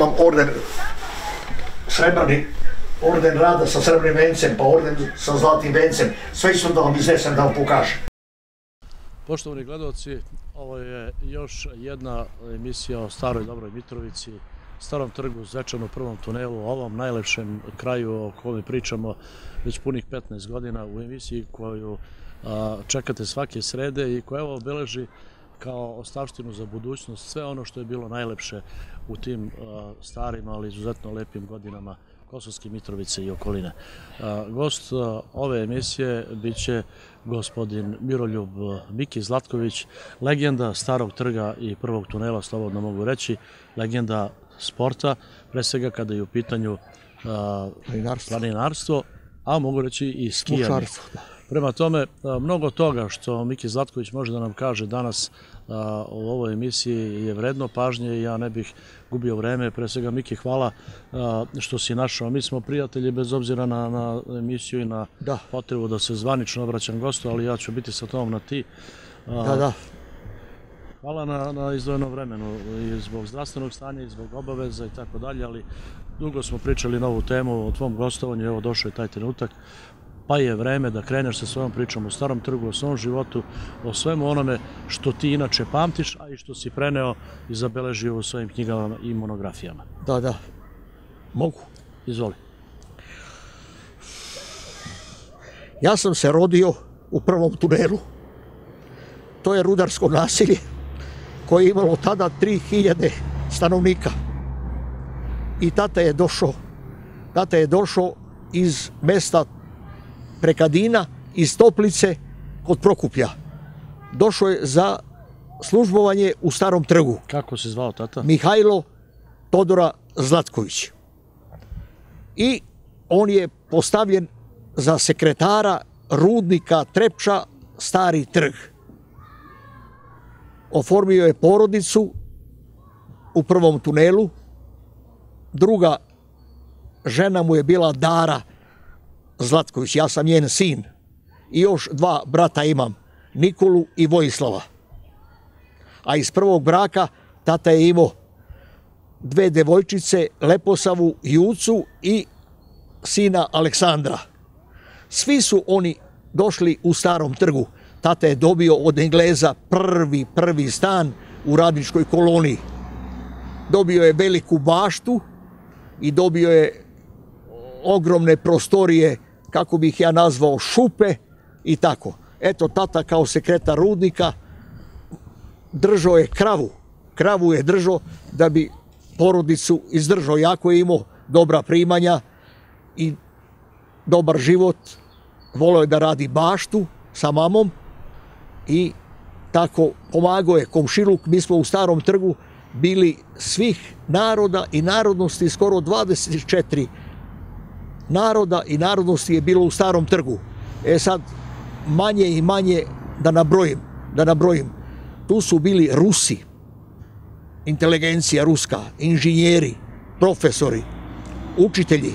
imam orden srebrni, orden rada sa srebrnim vencem, pa orden sa zlatnim vencem. Sve ću da vam iznesem da vam pokažem. Poštovani gledalci, ovo je još jedna emisija o staroj dobroj Mitrovici, starom trgu, Zvečanu prvom tunelu, ovom najlepšem kraju o kome pričamo već punih 15 godina u emisiji koju čekate svake srede i koja evo obeleži kao ostavštinu za budućnost sve ono što je bilo najlepše u tim starim, ali izuzetno lepim godinama Kosovske Mitrovice i okoline. Gost ove emisije bit će gospodin Miroljub Miki Zlatković, legenda starog trga i prvog tunela, slobodno mogu reći, legenda sporta, pre svega kada je u pitanju planinarstvo, a mogu reći i skijanje. Prema tome, mnogo toga što Miki Zlatković može da nam kaže danas u ovoj emisiji je vredno pažnje i ja ne bih gubio vreme. Pre svega, Miki, hvala što si našao. Mi smo prijatelji bez obzira na, emisiju i na potrebu da se zvanično obraćam gostu, ali ja ću biti sa tom na ti. Da, da. Hvala na, na izdvojenom vremenu i zbog zdravstvenog stanja i zbog obaveza i tako dalje, ali dugo smo pričali na ovu temu o tvom gostovanju, evo došao je taj trenutak pa je vreme da kreneš sa svojom pričom o starom trgu, o svom životu, o svemu onome što ti inače pamtiš, a i što si preneo i zabeležio u svojim knjigama i monografijama. Da, da. Mogu. Izvoli. Ja sam se rodio u prvom tunelu. To je rudarsko nasilje koje je imalo tada 3000 stanovnika. I tata je došao, tata je došao iz mesta Prekadina iz Toplice kod Prokuplja. Došao je za službovanje u starom trgu. Kako se zvao tata? Mihajlo Todora Zlatković. I on je postavljen za sekretara rudnika Trepča Stari trg. Oformio je porodicu u prvom tunelu. Druga žena mu je bila Dara Zlatković, ja sam njen sin. I još dva brata imam, Nikolu i Vojislava. A iz prvog braka tata je imao dve devojčice, Leposavu, Jucu i sina Aleksandra. Svi su oni došli u starom trgu. Tata je dobio od Engleza prvi, prvi stan u radničkoj koloniji. Dobio je veliku baštu i dobio je ogromne prostorije kako bih ja nazvao šupe i tako. Eto, tata kao sekretar rudnika držao je kravu. Kravu je držao da bi porodicu izdržao. Jako je imao dobra primanja i dobar život. Volio je da radi baštu sa mamom i tako pomagao je komšiluk. Mi smo u starom trgu bili svih naroda i narodnosti skoro 24 naroda i narodnosti je bilo u starom trgu. E sad, manje i manje da nabrojim, da nabrojim. Tu su bili Rusi, inteligencija ruska, inženjeri, profesori, učitelji,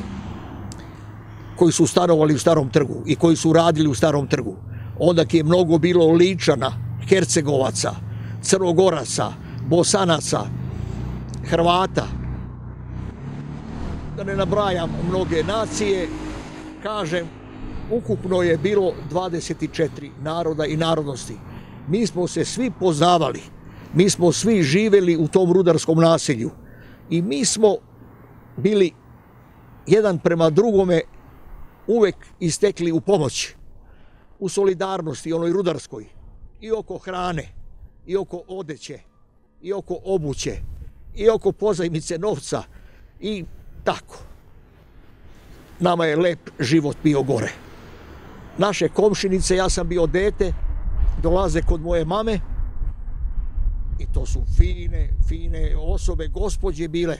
koji su stanovali u starom trgu i koji su radili u starom trgu. Onda je mnogo bilo Ličana, Hercegovaca, Crnogoraca, Bosanaca, Hrvata, da ne nabrajam mnoge nacije, kažem, ukupno je bilo 24 naroda i narodnosti. Mi smo se svi poznavali, mi smo svi živjeli u tom rudarskom naselju. I mi smo bili jedan prema drugome uvek istekli u pomoć, u solidarnosti, onoj rudarskoj, i oko hrane, i oko odeće, i oko obuće, i oko pozajmice novca, i tako. Nama je lep život bio gore. Naše komšinice, ja sam bio dete, dolaze kod moje mame i to su fine, fine osobe, gospođe bile.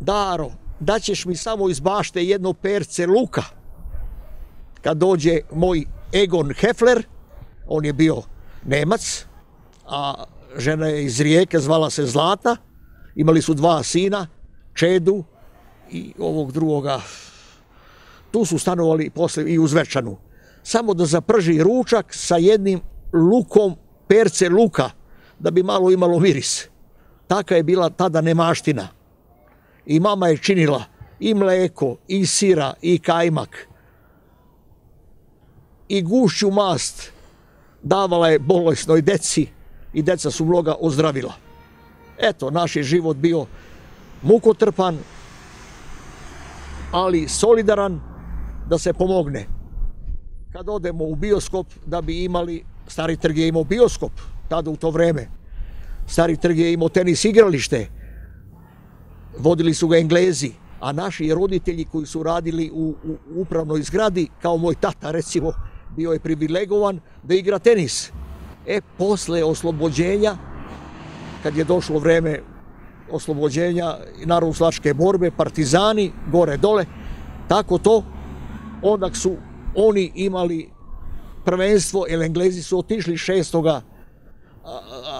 Daro, daćeš mi samo iz bašte jedno perce luka. Kad dođe moj Egon Hefler, on je bio Nemac, a žena je iz Rijeke, zvala se Zlata, Imali su dva sina, Čedu i ovog drugoga. Tu su stanovali posle i u Zvečanu. Samo da zaprži ručak sa jednim lukom perce luka, da bi malo imalo miris. taka je bila tada nemaština. I mama je činila i mleko, i sira, i kajmak, i gušću mast davala je bolesnoj deci i deca su mnoga ozdravila. Eto, naš je život bio mukotrpan, ali solidaran da se pomogne. Kad odemo u bioskop da bi imali, Stari trg je imao bioskop tada u to vreme. Stari trg je imao tenis igralište. Vodili su ga Englezi, a naši roditelji koji su radili u, u upravnoj zgradi, kao moj tata recimo, bio je privilegovan da igra tenis. E, posle oslobođenja, kad je došlo vreme oslobođenja narodno-slačke borbe, partizani, gore dole, tako to, onda su oni imali prvenstvo, jer Englezi su otišli 6.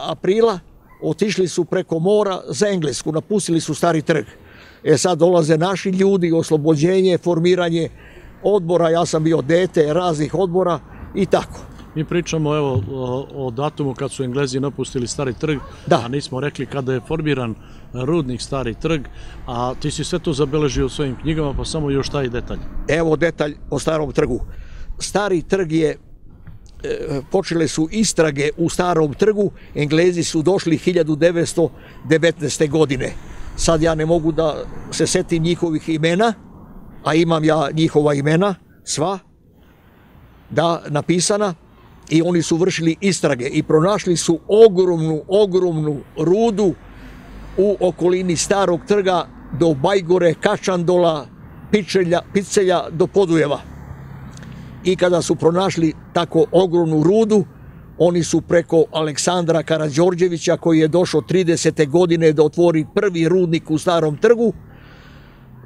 aprila, otišli su preko mora za Englesku, napustili su stari trg. E sad dolaze naši ljudi, oslobođenje, formiranje odbora, ja sam bio dete raznih odbora i tako. Mi pričamo evo o, datumu kad su Englezi napustili Stari trg, da. a nismo rekli kada je formiran rudnik Stari trg, a ti si sve to zabeležio u svojim knjigama, pa samo još taj detalj. Evo detalj o Starom trgu. Stari trg je e, počele su istrage u Starom trgu, Englezi su došli 1919. godine. Sad ja ne mogu da se setim njihovih imena, a imam ja njihova imena, sva, da, napisana, i oni su vršili istrage i pronašli su ogromnu, ogromnu rudu u okolini starog trga do Bajgore, Kačandola, Pičelja, Picelja do Podujeva. I kada su pronašli tako ogromnu rudu, oni su preko Aleksandra Karadžorđevića, koji je došao 30. godine da otvori prvi rudnik u starom trgu,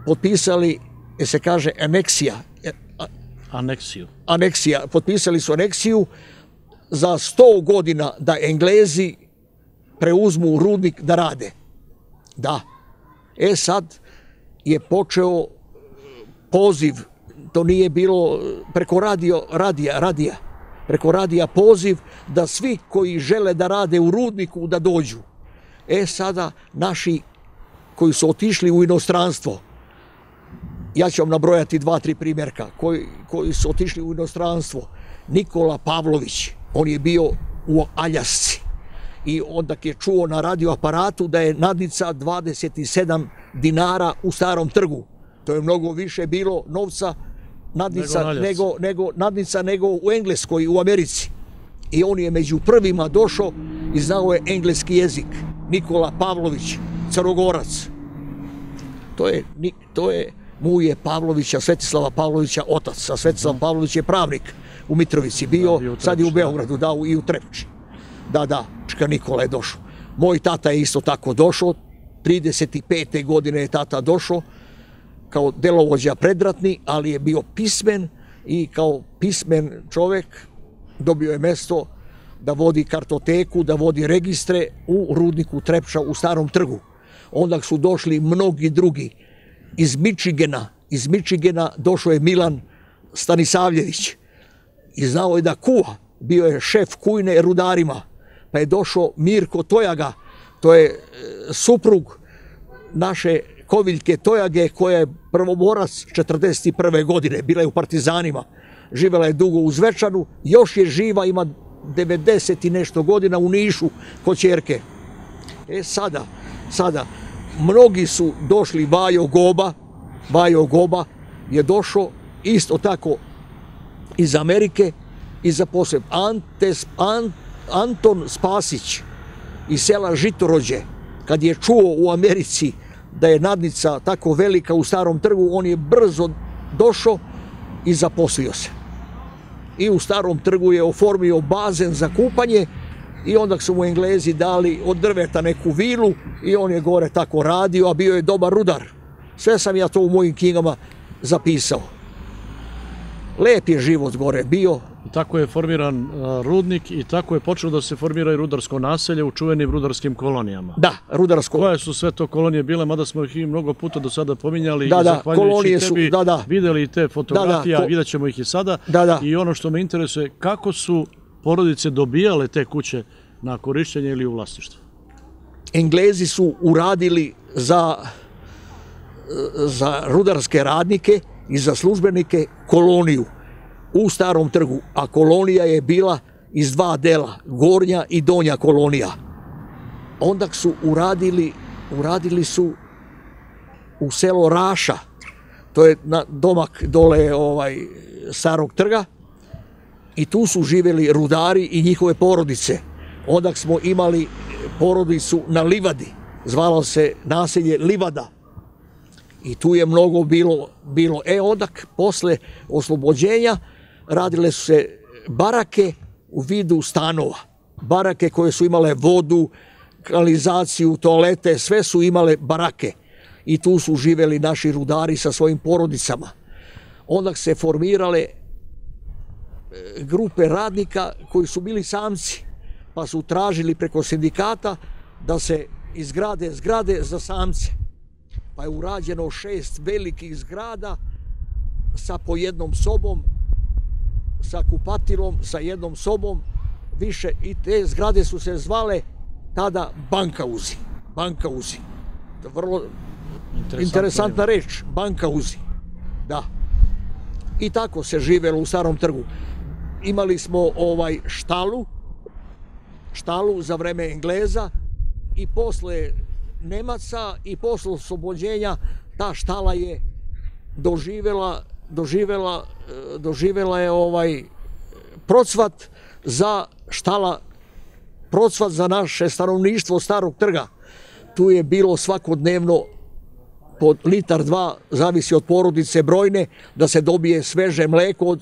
potpisali je se kaže aneksija. Aneksiju. Aneksija. Potpisali su aneksiju za sto godina da Englezi preuzmu rudnik da rade. Da. E sad je počeo poziv, to nije bilo preko radio, radija, radija, preko radija poziv da svi koji žele da rade u rudniku da dođu. E sada naši koji su otišli u inostranstvo, ja ću vam nabrojati dva, tri primjerka koji, koji su otišli u inostranstvo. Nikola Pavlović, on je bio u Aljasci i onda je čuo na radioaparatu da je nadnica 27 dinara u starom trgu. To je mnogo više bilo novca nadnica nego, nego, nego, nadnica nego u Engleskoj, u Americi. I on je među prvima došao i znao je engleski jezik. Nikola Pavlović, Crnogorac. To je, to je mu je Pavlovića, Svetislava Pavlovića otac, a Svetislav Pavlović je pravnik u Mitrovici bio, sad je u Beogradu, da, i u Trepči. Da, da, Čka Nikola je došao. Moj tata je isto tako došao, 35. godine je tata došao, kao delovođa predratni, ali je bio pismen i kao pismen čovek dobio je mesto da vodi kartoteku, da vodi registre u rudniku Trepča u starom trgu. Onda su došli mnogi drugi iz Mičigena, iz Mičigena došao je Milan Stanisavljević i znao je da kuva, bio je šef kujne rudarima, pa je došao Mirko Tojaga, to je e, suprug naše Koviljke Tojage koja je prvoborac 41. godine, bila je u partizanima, živela je dugo u Zvečanu, još je živa, ima 90 i nešto godina u Nišu kod čerke. E sada, sada, mnogi su došli Vajo Goba, Vajo Goba je došao isto tako iz Amerike i zaposlen Ante, An, Anton Spasić iz sela Žitorođe, kad je čuo u Americi da je nadnica tako velika u starom trgu, on je brzo došao i zaposlio se. I u starom trgu je oformio bazen za kupanje i onda su mu Englezi dali od drveta neku vilu i on je gore tako radio, a bio je dobar rudar. Sve sam ja to u mojim knjigama zapisao. Lep je život gore bio. Tako je formiran rudnik i tako je počelo da se formira i rudarsko naselje u čuvenim rudarskim kolonijama. Da, rudarsko. Koje su sve to kolonije bile, mada smo ih i mnogo puta do sada pominjali da, i da, kolonije su, da, da. videli te fotografije, a vidjet ćemo ih i sada. Da, da. I ono što me interesuje, kako su porodice dobijale te kuće na korišćenje ili u vlasništvo? Englezi su uradili za, za rudarske radnike i za službenike koloniju u starom trgu, a kolonija je bila iz dva dela, gornja i donja kolonija. Onda su uradili, uradili su u selo Raša, to je na domak dole ovaj starog trga, i tu su živjeli rudari i njihove porodice. Onda smo imali porodicu na Livadi, zvalo se naselje Livada. I tu je mnogo bilo, bilo. E, onda posle oslobođenja radile su se barake u vidu stanova. Barake koje su imale vodu, kanalizaciju, toalete, sve su imale barake. I tu su živeli naši rudari sa svojim porodicama. Onda se formirale grupe radnika koji su bili samci, pa su tražili preko sindikata da se izgrade zgrade za samce. Pa je urađeno šest velikih zgrada sa po jednom sobom, sa kupatilom, sa jednom sobom, više i te zgrade su se zvale tada banka uzi. Banka uzi. Vrlo interesantna, interesantna reč, banka uzi. Da. I tako se živelo u starom trgu imali smo ovaj štalu, štalu za vreme Engleza i posle Nemaca i posle oslobođenja ta štala je doživela doživela doživela je ovaj procvat za štala procvat za naše stanovništvo starog trga. Tu je bilo svakodnevno pod litar dva, zavisi od porodice brojne, da se dobije sveže mleko od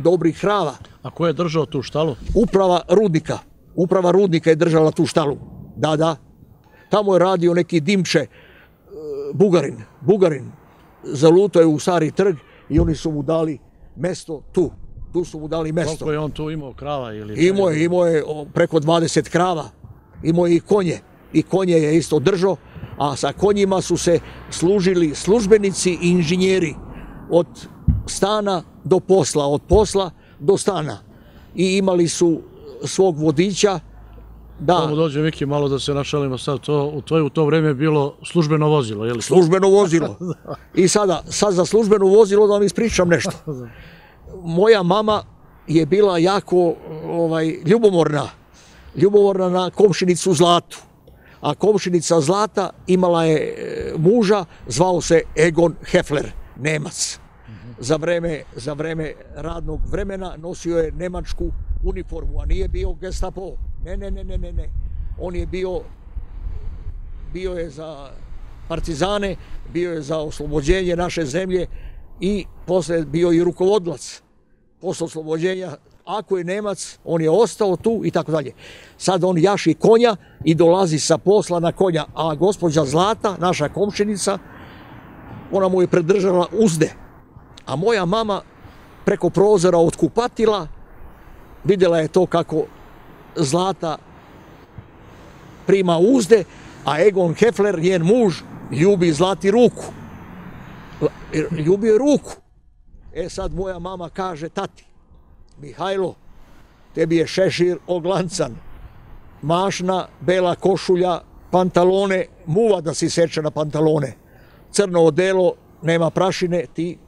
dobrih hrava. A ko je držao tu štalu? Uprava rudnika. Uprava rudnika je držala tu štalu. Da, da. Tamo je radio neki dimče, e, Bugarin. Bugarin zaluto je u stari trg i oni su mu dali mesto tu. Tu su mu dali mesto. Koliko je on tu imao krava? Ili imao je, imao je preko 20 krava. Imao je i konje. I konje je isto držao. A sa konjima su se služili službenici i inženjeri od stana do posla, od posla do stana. I imali su svog vodiča da... Samo dođe Miki malo da se našalimo sad, to, tvoje, u to vreme bilo službeno vozilo, je li? Službeno vozilo. I sada, sad za službeno vozilo da vam ispričam nešto. Moja mama je bila jako ovaj, ljubomorna. Ljubomorna na komšinicu Zlatu. A komšinica Zlata imala je e, muža, zvao se Egon Hefler, Nemac za vreme, za vreme radnog vremena nosio je nemačku uniformu, a nije bio gestapo. Ne, ne, ne, ne, ne, ne. On je bio, bio je za partizane, bio je za oslobođenje naše zemlje i posle bio i rukovodlac posle oslobođenja. Ako je Nemac, on je ostao tu i tako dalje. Sad on jaši konja i dolazi sa posla na konja, a gospođa Zlata, naša komšinica, ona mu je predržala uzde a moja mama preko prozora otkupatila, vidjela je to kako Zlata prima uzde, a Egon Hefler, njen muž, ljubi Zlati ruku. Ljubi je ruku. E sad moja mama kaže, tati, Mihajlo, tebi je šešir oglancan, mašna, bela košulja, pantalone, muva da si seče na pantalone, crno odelo, nema prašine, ti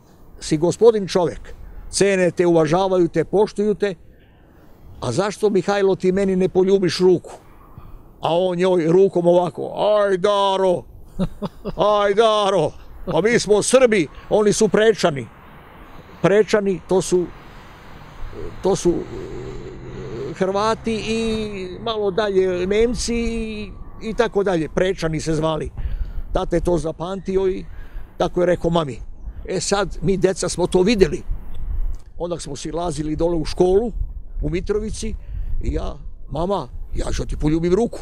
si gospodin čovjek, cene te, uvažavaju te, poštuju te, a zašto Mihajlo ti meni ne poljubiš ruku? A on joj rukom ovako, aj Daro, aj Daro, pa mi smo Srbi, oni su prečani. Prečani, to su, to su e, Hrvati i malo dalje Nemci i, i tako dalje. Prečani se zvali. Tate to zapamtio i tako je rekao mami. E sad, mi deca smo to videli. Onda smo si lazili dole u školu, u Mitrovici, i ja, mama, ja ću ti poljubim ruku.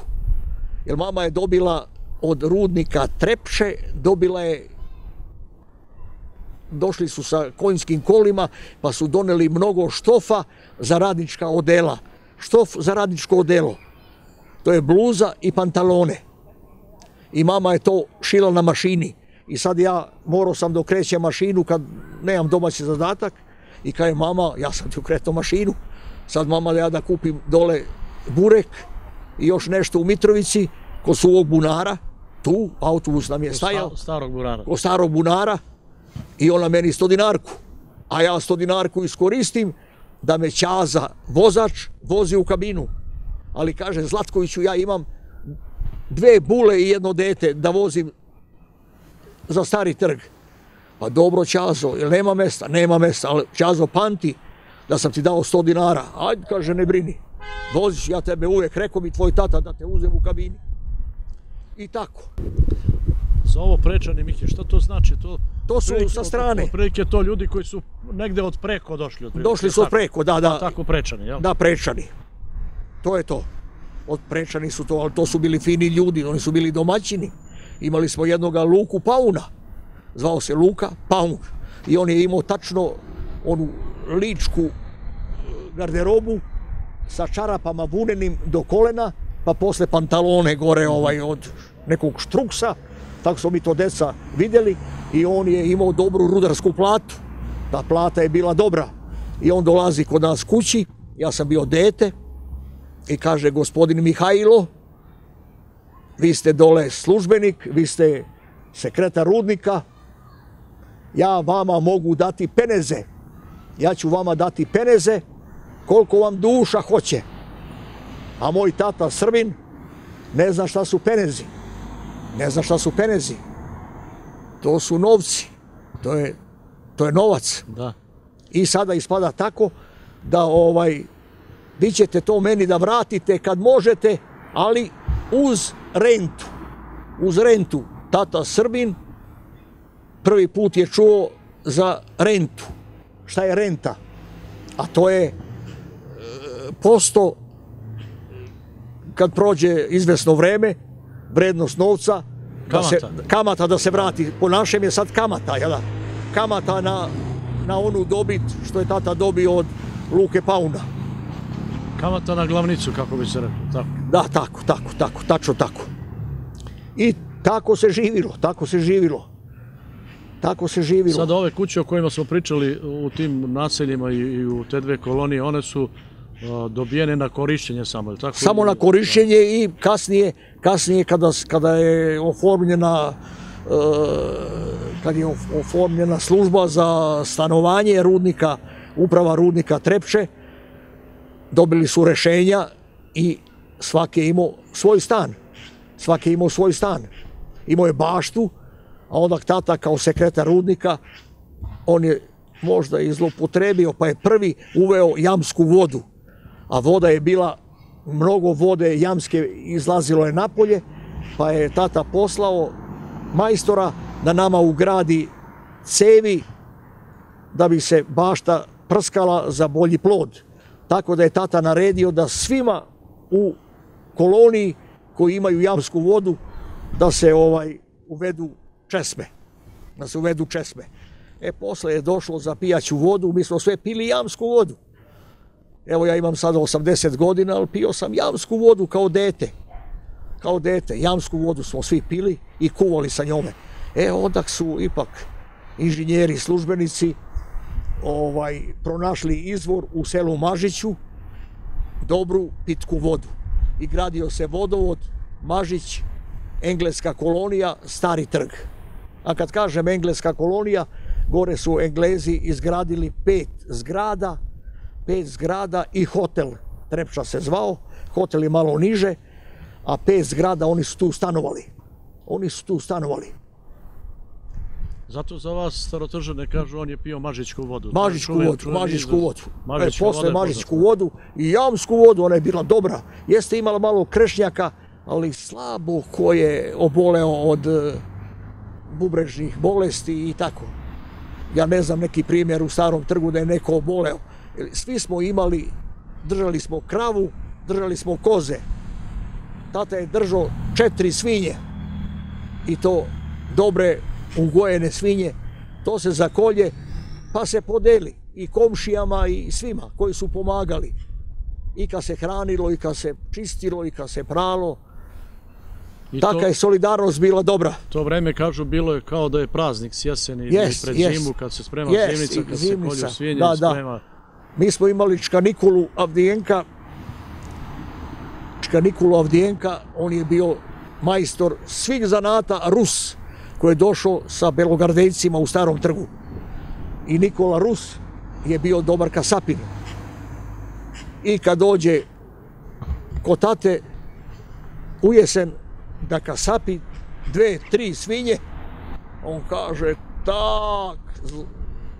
Jer mama je dobila od rudnika Trepše, dobila je došli su sa konjskim kolima, pa su doneli mnogo štofa za radnička odela. Štof za radničko odelo. To je bluza i pantalone. I mama je to šila na mašini. I sad ja morao sam da okrećem mašinu kad nemam domaći zadatak i kaže mama, ja sam ti ukretao mašinu. Sad mama da ja da kupim dole burek i još nešto u Mitrovici kod suvog bunara, tu, autobus nam je stajao, Sta- starog burana. kod starog bunara i ona meni sto dinarku. A ja sto dinarku iskoristim da me Ćaza, vozač, vozi u kabinu. Ali kaže, Zlatkoviću, ja imam dve bule i jedno dete da vozim za stari trg. Pa dobro, Ćazo, jel nema mesta? Nema mesta, ali Ćazo, panti da sam ti dao 100 dinara. Ajde, kaže, ne brini. Voziš, ja tebe uvijek, rekao mi tvoj tata da te uzem u kabini. I tako. Za ovo prečani, Miki, šta to znači? To, To su sa strane. Otprilike to ljudi koji su negde od preko došli. otprilike, Došli su od preko, da, da. Tako prečani, jel? Da, prečani. To je to. Od prečani su to, ali to su bili fini ljudi, oni su bili domaćini. Imali smo jednoga Luku Pauna, zvao se Luka Paun. I on je imao tačno onu ličku e, garderobu sa čarapama vunenim do kolena, pa posle pantalone gore ovaj od nekog štruksa, tako smo mi to deca vidjeli i on je imao dobru rudarsku platu. Ta plata je bila dobra. I on dolazi kod nas kući, ja sam bio dete i kaže gospodin Mihajlo, vi ste dole službenik, vi ste sekretar rudnika, ja vama mogu dati peneze. Ja ću vama dati peneze koliko vam duša hoće. A moj tata Srbin ne zna šta su penezi. Ne zna šta su penezi. To su novci. To je, to je novac. Da. I sada ispada tako da ovaj vi ćete to meni da vratite kad možete, ali uz rentu. Uz rentu. Tata Srbin prvi put je čuo za rentu. Šta je renta? A to je e, posto kad prođe izvesno vreme, vrednost novca, da se, Kamata. kamata da se vrati. Po našem je sad kamata, jel da? Kamata na, na onu dobit što je tata dobio od Luke Pauna. Kamata na glavnicu, kako bi se reklo. Tako. Da, tako, tako, tako, tačno tako. I tako se živilo, tako se živilo. Tako se živilo. Sad ove kuće o kojima smo pričali u tim naseljima i, u te dve kolonije, one su dobijene na korišćenje samo, tako? samo na korišćenje i kasnije, kasnije kada, kada je oformljena e, kad je of- oformljena služba za stanovanje rudnika, uprava rudnika Trepče, dobili su rešenja i svaki je imao svoj stan. Svaki je imao svoj stan. Imao je baštu, a onda tata kao sekretar rudnika, on je možda i zlopotrebio, pa je prvi uveo jamsku vodu. A voda je bila, mnogo vode jamske izlazilo je napolje, pa je tata poslao majstora da nama ugradi cevi da bi se bašta prskala za bolji plod. Tako da je tata naredio da svima u koloniji koji imaju jamsku vodu da se ovaj uvedu česme. Da se uvedu česme. E, posle je došlo za pijaću vodu, mi smo sve pili jamsku vodu. Evo ja imam sada 80 godina, ali pio sam jamsku vodu kao dete. Kao dete, jamsku vodu smo svi pili i kuvali sa njome. E, onda su ipak inženjeri, službenici ovaj pronašli izvor u selu Mažiću, dobru pitku vodu. I gradio se vodovod Mažić, engleska kolonija, stari trg. A kad kažem engleska kolonija, gore su Englezi izgradili pet zgrada, pet zgrada i hotel. Trepča se zvao, hotel je malo niže, a pet zgrada oni su tu stanovali. Oni su tu stanovali. Zato za vas starotržane kažu on je pio mažićku vodu. Mažićku Čuven- vodu, izraz. vodu. E, posle poznata. vodu i jamsku vodu, ona je bila dobra. Jeste imala malo krešnjaka, ali slabo ko je oboleo od e, bubrežnih bolesti i tako. Ja ne znam neki primjer u starom trgu da je neko oboleo. Svi smo imali, držali smo kravu, držali smo koze. Tata je držao četiri svinje i to dobre ugojene svinje. To se zakolje pa se podeli i komšijama i svima koji su pomagali. I kad se hranilo, i kad se čistilo, i kad se pralo. I Taka to, je solidarnost bila dobra. to vreme kažu bilo je kao da je praznik s jeseni Jest, pred zimu kad se sprema Jest, zimnica, i kad zimnica, se kolju svinje da, i da. sprema. Mi smo imali Čka Nikolu Avdijenka. Čka Nikolu Avdijenka, on je bio majstor svih zanata Rus koji je došao sa belogardejcima u starom trgu. I Nikola Rus je bio dobar kasapin. I kad dođe kod tate u jesen da kasapi dve, tri svinje, on kaže, tak,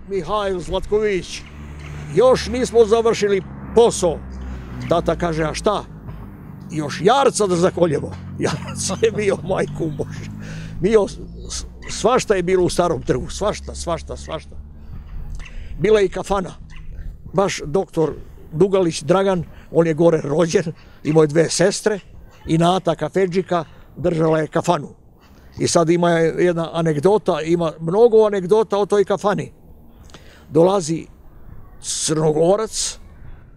Mihajl Zlatković, još nismo završili posao. Tata kaže, a šta? Još jarca da zakoljemo. Jarac je bio, majku Bože. Bio, svašta je bilo u starom trgu, svašta, svašta, svašta. Bila je i kafana. Baš doktor Dugalić Dragan, on je gore rođen, imao je dve sestre i Nata Kafedžika držala je kafanu. I sad ima jedna anegdota, ima mnogo anegdota o toj kafani. Dolazi crnogorac,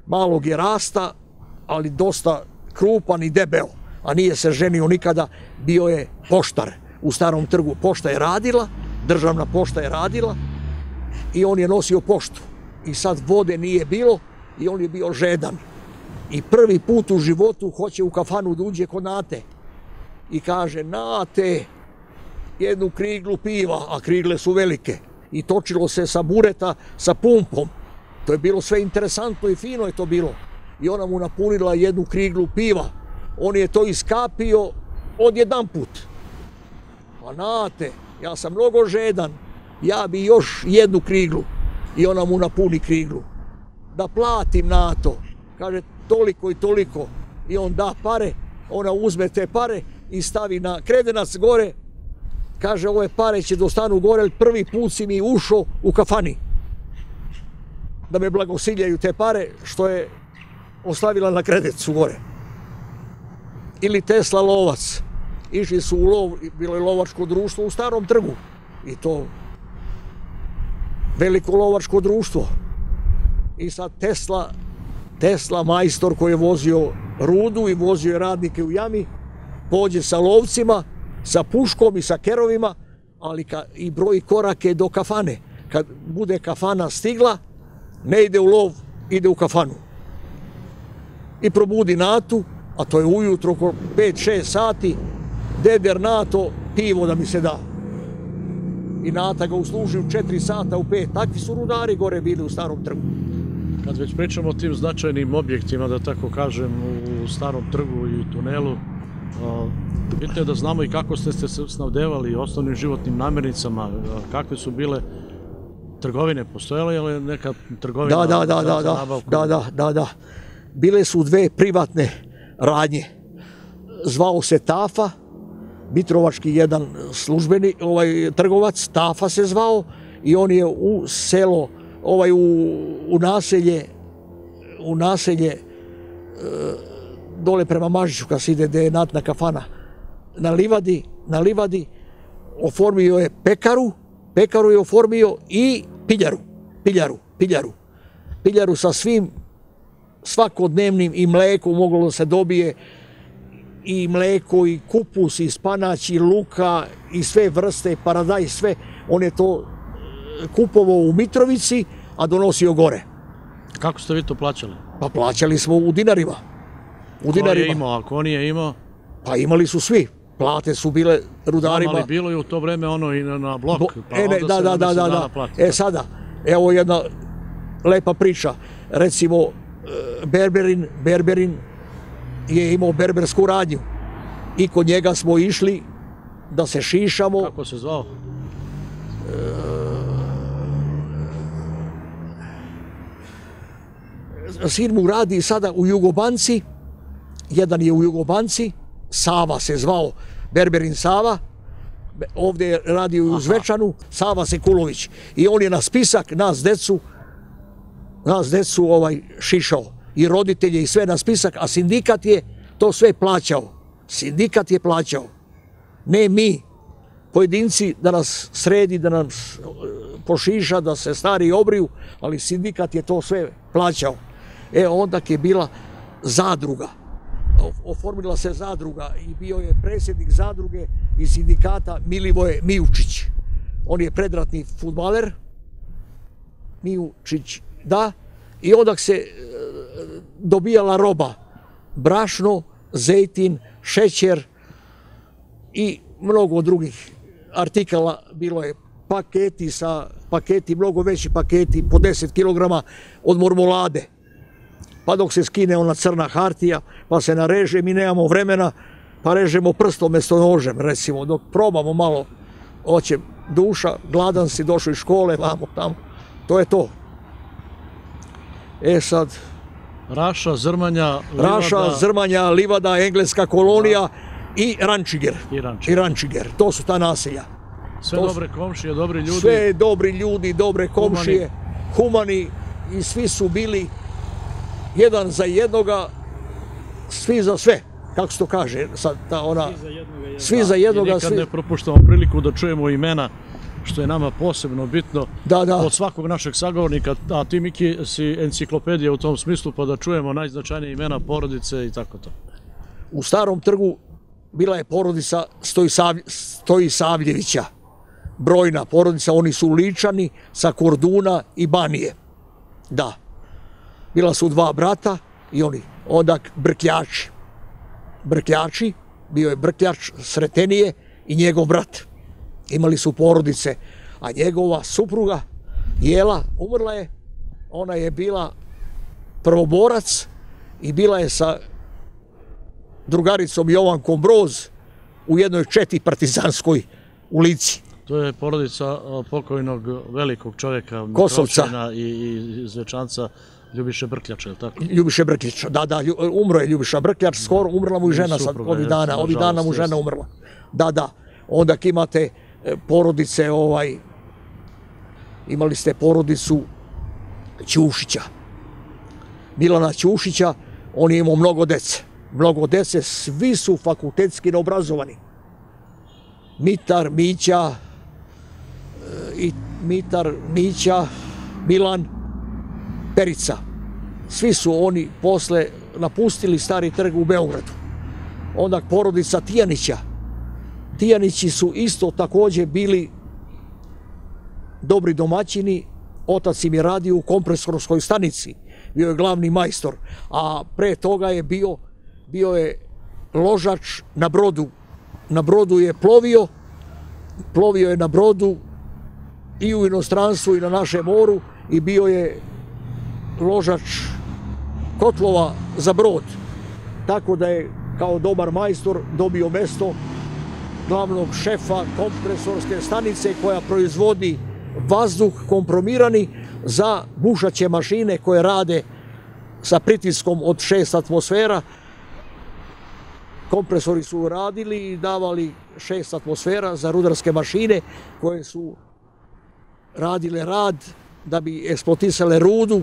malog je rasta, ali dosta krupan i debel, a nije se ženio nikada, bio je poštar u starom trgu. Pošta je radila, državna pošta je radila i on je nosio poštu. I sad vode nije bilo i on je bio žedan. I prvi put u životu hoće u kafanu da uđe kod Nate. I kaže, Nate, jednu kriglu piva, a krigle su velike. I točilo se sa bureta sa pumpom. To je bilo sve interesantno i fino je to bilo. I ona mu napunila jednu kriglu piva. On je to iskapio od jedan put. Pa nate, ja sam mnogo žedan, ja bi još jednu kriglu. I ona mu napuni kriglu. Da platim na to. Kaže, toliko i toliko. I on da pare, ona uzme te pare i stavi na kredenac gore. Kaže, ove pare će dostanu gore, prvi put si mi ušao u kafani da me blagosiljaju te pare što je ostavila na kredecu gore. Ili Tesla lovac. Išli su u lov, bilo je lovačko društvo u starom trgu. I to veliko lovačko društvo. I sad Tesla, Tesla majstor koji je vozio rudu i vozio je radnike u jami, pođe sa lovcima, sa puškom i sa kerovima, ali ka, i broji korake do kafane. Kad bude kafana stigla, ne ide u lov, ide u kafanu. I probudi Natu, a to je ujutro oko 5-6 sati, deder Nato pivo da mi se da. I Nata ga usluži u četiri sata, u pet. Takvi su rudari gore bili u starom trgu. Kad već pričamo o tim značajnim objektima, da tako kažem, u starom trgu i tunelu, vidite da znamo i kako ste se snabdevali osnovnim životnim namirnicama, kakve su bile trgovine postojale li neka trgovina? Da, da, da, da, da, da, da, da. Bile su dve privatne radnje. Zvao se Tafa, Mitrovački jedan službeni ovaj trgovac, Tafa se zvao i on je u selo, ovaj u, u naselje, u naselje e, dole prema Mažiću kad se ide gdje je natna kafana, na livadi, na livadi oformio je pekaru, pekaru je oformio i piljaru, piljaru, piljaru. Piljaru sa svim svakodnevnim i mleko moglo se dobije i mleko i kupus i spanać i luka i sve vrste paradaj sve on je to e, kupovao u Mitrovici a donosio gore kako ste vi to plaćali pa plaćali smo u dinarima u ko dinarima. je imao ako on je imao pa imali su svi plate su bile rudarima. Ali bilo je u to vreme ono i na blok, Bo, pa e, ne, da, da, da, da, da. E sada, evo jedna lepa priča. Recimo, e, Berberin, Berberin je imao berbersku radnju. I kod njega smo išli da se šišamo. Kako se zvao? E, sin mu radi sada u Jugobanci, jedan je u Jugobanci, Sava se zvao Berberin Sava, ovdje je radio u Zvečanu, Sava Sekulović. I on je na spisak nas decu, nas decu ovaj šišao. I roditelje i sve na spisak, a sindikat je to sve plaćao. Sindikat je plaćao. Ne mi, pojedinci da nas sredi, da nas eh, pošiša, da se stari obriju, ali sindikat je to sve plaćao. E onda je bila zadruga oformila se zadruga i bio je predsjednik zadruge iz sindikata Milivoje Mijučić. On je predratni futbaler, Mijučić, da, i onda se e, dobijala roba, brašno, zejtin, šećer, i mnogo drugih artikala, bilo je paketi sa paketi, mnogo veći paketi po 10 kg od mormolade. Pa dok se skine ona crna hartija, pa se nareže, mi nemamo vremena, pa režemo prstom mesto nožem, recimo, dok probamo malo, hoće duša, gladan si, došao iz škole, vamo, tamo, to je to. E sad... Raša, Zrmanja, Livada... Raša, Zrmanja, Livada, engleska kolonija da. i Rančiger. I Rančiger. I Rančiger, to su ta naselja. Sve to dobre komšije, dobri ljudi. Sve dobri ljudi, dobre komšije, humani, humani i svi su bili jedan za jednoga, svi za sve, kako se to kaže, sad ta ona, svi za jednoga, svi za jednoga I nikad svi... ne propuštamo priliku da čujemo imena, što je nama posebno bitno da, da. od svakog našeg sagovornika, a ti Miki si enciklopedija u tom smislu, pa da čujemo najznačajnije imena porodice i tako to. U starom trgu bila je porodica Stoji, Savlj, Stoji Savljevića, brojna porodica, oni su ličani sa Korduna i Banije. Da, bila su dva brata i oni, odak Brkljači. Brkljači, bio je Brkljač Sretenije i njegov brat. Imali su porodice, a njegova supruga Jela umrla je, ona je bila prvoborac i bila je sa drugaricom Jovankom Broz u jednoj četi partizanskoj ulici. To je porodica pokojnog velikog čovjeka Kosovca i, i Zvečanca Ljubiše Brkljača, je tako? Ljubiše Brkljača, da, da, umro je Ljubiša Brkljač, skoro umrla mu i žena sad, ovih dana, ovih dana mu žena umrla. Da, da, onda imate e, porodice, ovaj, imali ste porodicu Ćušića, Milana Ćušića, on je imao mnogo dece, mnogo dece, svi su fakultetski neobrazovani. Mitar, Mića, e, i Mitar, Mića, Milan, Perica. Svi su oni posle napustili stari trg u Beogradu. Onda porodica Tijanića. Tijanići su isto takođe bili dobri domaćini. Otac im je radio u kompresorskoj stanici. Bio je glavni majstor. A pre toga je bio, bio je ložač na brodu. Na brodu je plovio, plovio je na brodu i u inostranstvu i na našem moru i bio je ložač kotlova za brod. Tako da je kao dobar majstor dobio mesto glavnog šefa kompresorske stanice koja proizvodi vazduh kompromirani za bušaće mašine koje rade sa pritiskom od 6 atmosfera. Kompresori su radili i davali 6 atmosfera za rudarske mašine koje su radile rad da bi eksploatisale rudu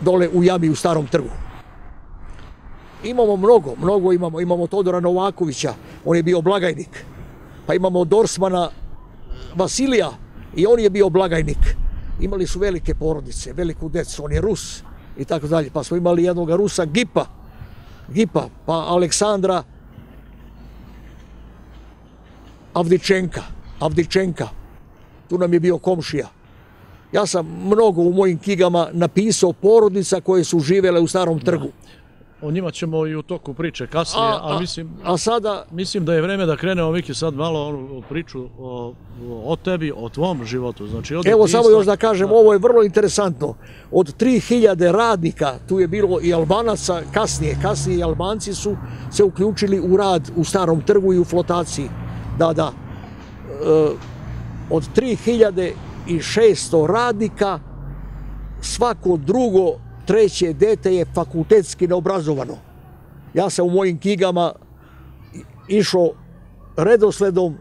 dole u jami u starom trgu. Imamo mnogo, mnogo imamo. Imamo Todora Novakovića, on je bio blagajnik. Pa imamo Dorsmana Vasilija i on je bio blagajnik. Imali su velike porodice, veliku decu, on je Rus i tako dalje. Pa smo imali jednog Rusa, Gipa, Gipa, pa Aleksandra Avdičenka, Avdičenka. Tu nam je bio komšija. Ja sam mnogo u mojim knjigama napisao porodica koje su živele u starom trgu. O njima ćemo i u toku priče kasnije, a, mislim, a sada... mislim da je vreme da krenemo, Miki, sad malo onu priču o, o tebi, o tvom životu. Znači, od Evo samo još da kažem, da. ovo je vrlo interesantno. Od 3000 radnika, tu je bilo i Albanaca kasnije, kasnije i Albanci su se uključili u rad u starom trgu i u flotaciji. Da, da. E, od 3000 i 600 radnika, svako drugo, treće dete je fakultetski neobrazovano. Ja sam u mojim knjigama išao redosledom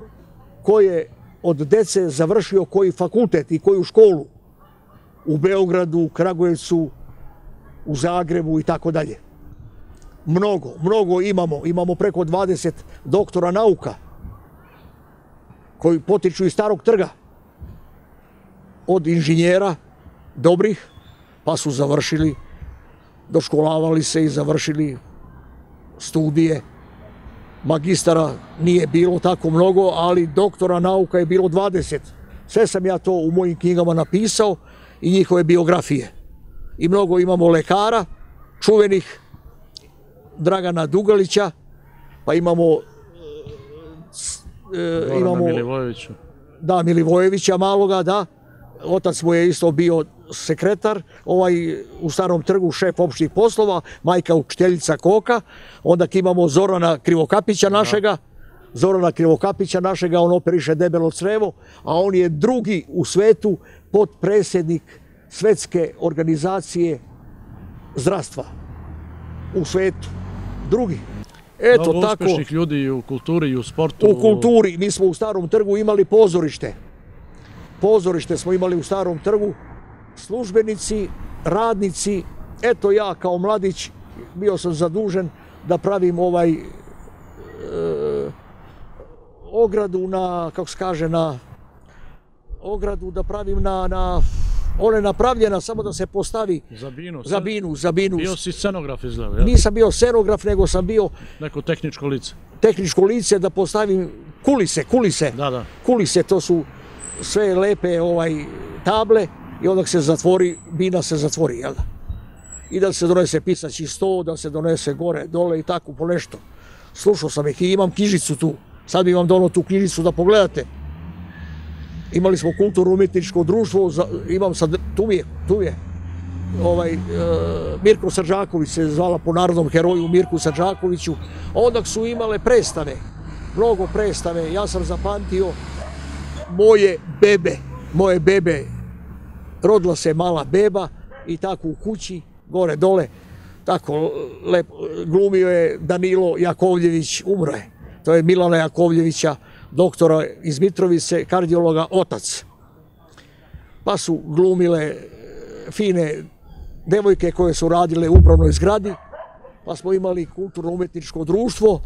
ko je od dece završio koji fakultet i koju školu u Beogradu, Kragujevcu, u Zagrebu i tako dalje. Mnogo, mnogo imamo. Imamo preko 20 doktora nauka koji potiču iz starog trga od inženjera dobrih, pa su završili, doškolavali se i završili studije. Magistara nije bilo tako mnogo, ali doktora nauka je bilo 20. Sve sam ja to u mojim knjigama napisao i njihove biografije. I mnogo imamo lekara, čuvenih, Dragana Dugalića, pa imamo Gorana imamo Milivojevića. da Milivojevića maloga, da. Otac mu je isto bio sekretar, ovaj u starom trgu šef opštih poslova, majka učiteljica koka, onda imamo Zorana Krivokapića našega, Zorana Krivokapića našega, on operiše debelo crevo, a on je drugi u svetu potpredsjednik svetske organizacije zdravstva u svetu. Drugi. Eto Mnogo tako. uspešnih ljudi i u kulturi i u sportu. U kulturi, mi smo u starom trgu imali pozorište. Pozorište smo imali u starom trgu. Službenici, radnici, eto ja kao mladić bio sam zadužen da pravim ovaj e, ogradu na, kako se kaže, na ogradu da pravim na, na ona je napravljena samo da se postavi Za binu. za binu, za binu. Bio si scenograf izgleda, jel? Nisam bio scenograf, nego sam bio Neko tehničko lice. tehničko lice da postavim kulise, kulise. Da, da. kulise, to su sve lepe ovaj table i onda se zatvori, bina se zatvori, jel? I da se donese pisaći sto, da se donese gore, dole i tako po nešto. Slušao sam ih i imam knjižicu tu. Sad bi vam donio tu knjižicu da pogledate. Imali smo kulturno umjetničko društvo, za, imam sad, tu mi je, tu je. Ovaj, e, Mirko Srđaković se zvala po narodnom heroju Mirku Srđakoviću. Onda su imale predstave, mnogo predstave. Ja sam zapamtio moje bebe, moje bebe, rodila se mala beba i tako u kući, gore dole, tako lepo, glumio je Danilo Jakovljević, umro je. To je Milana Jakovljevića, doktora iz Mitrovice, kardiologa, otac. Pa su glumile e, fine devojke koje su radile u upravnoj zgradi, pa smo imali kulturno-umetničko društvo,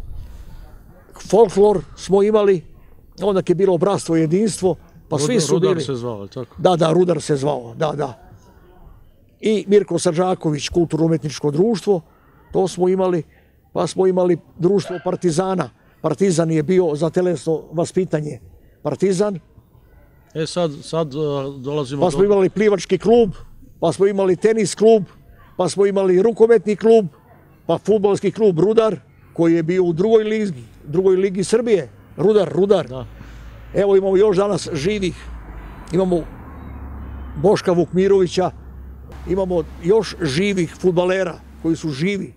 folklor smo imali, onda je bilo bratstvo i jedinstvo, pa svi su Rudar bili... se zvao, tako? Da, da, Rudar se zvao, da, da. I Mirko Srđaković, kulturno-umetničko društvo, to smo imali, pa smo imali društvo Partizana. Partizan je bio za telesno vaspitanje. Partizan, E sad, sad uh, dolazimo pa do... smo imali plivački klub, pa smo imali tenis klub, pa smo imali rukometni klub, pa futbolski klub Rudar, koji je bio u drugoj ligi, drugoj ligi Srbije. Rudar, Rudar. Da. Evo imamo još danas živih. Imamo Boška Vukmirovića, imamo još živih futbalera koji su živi.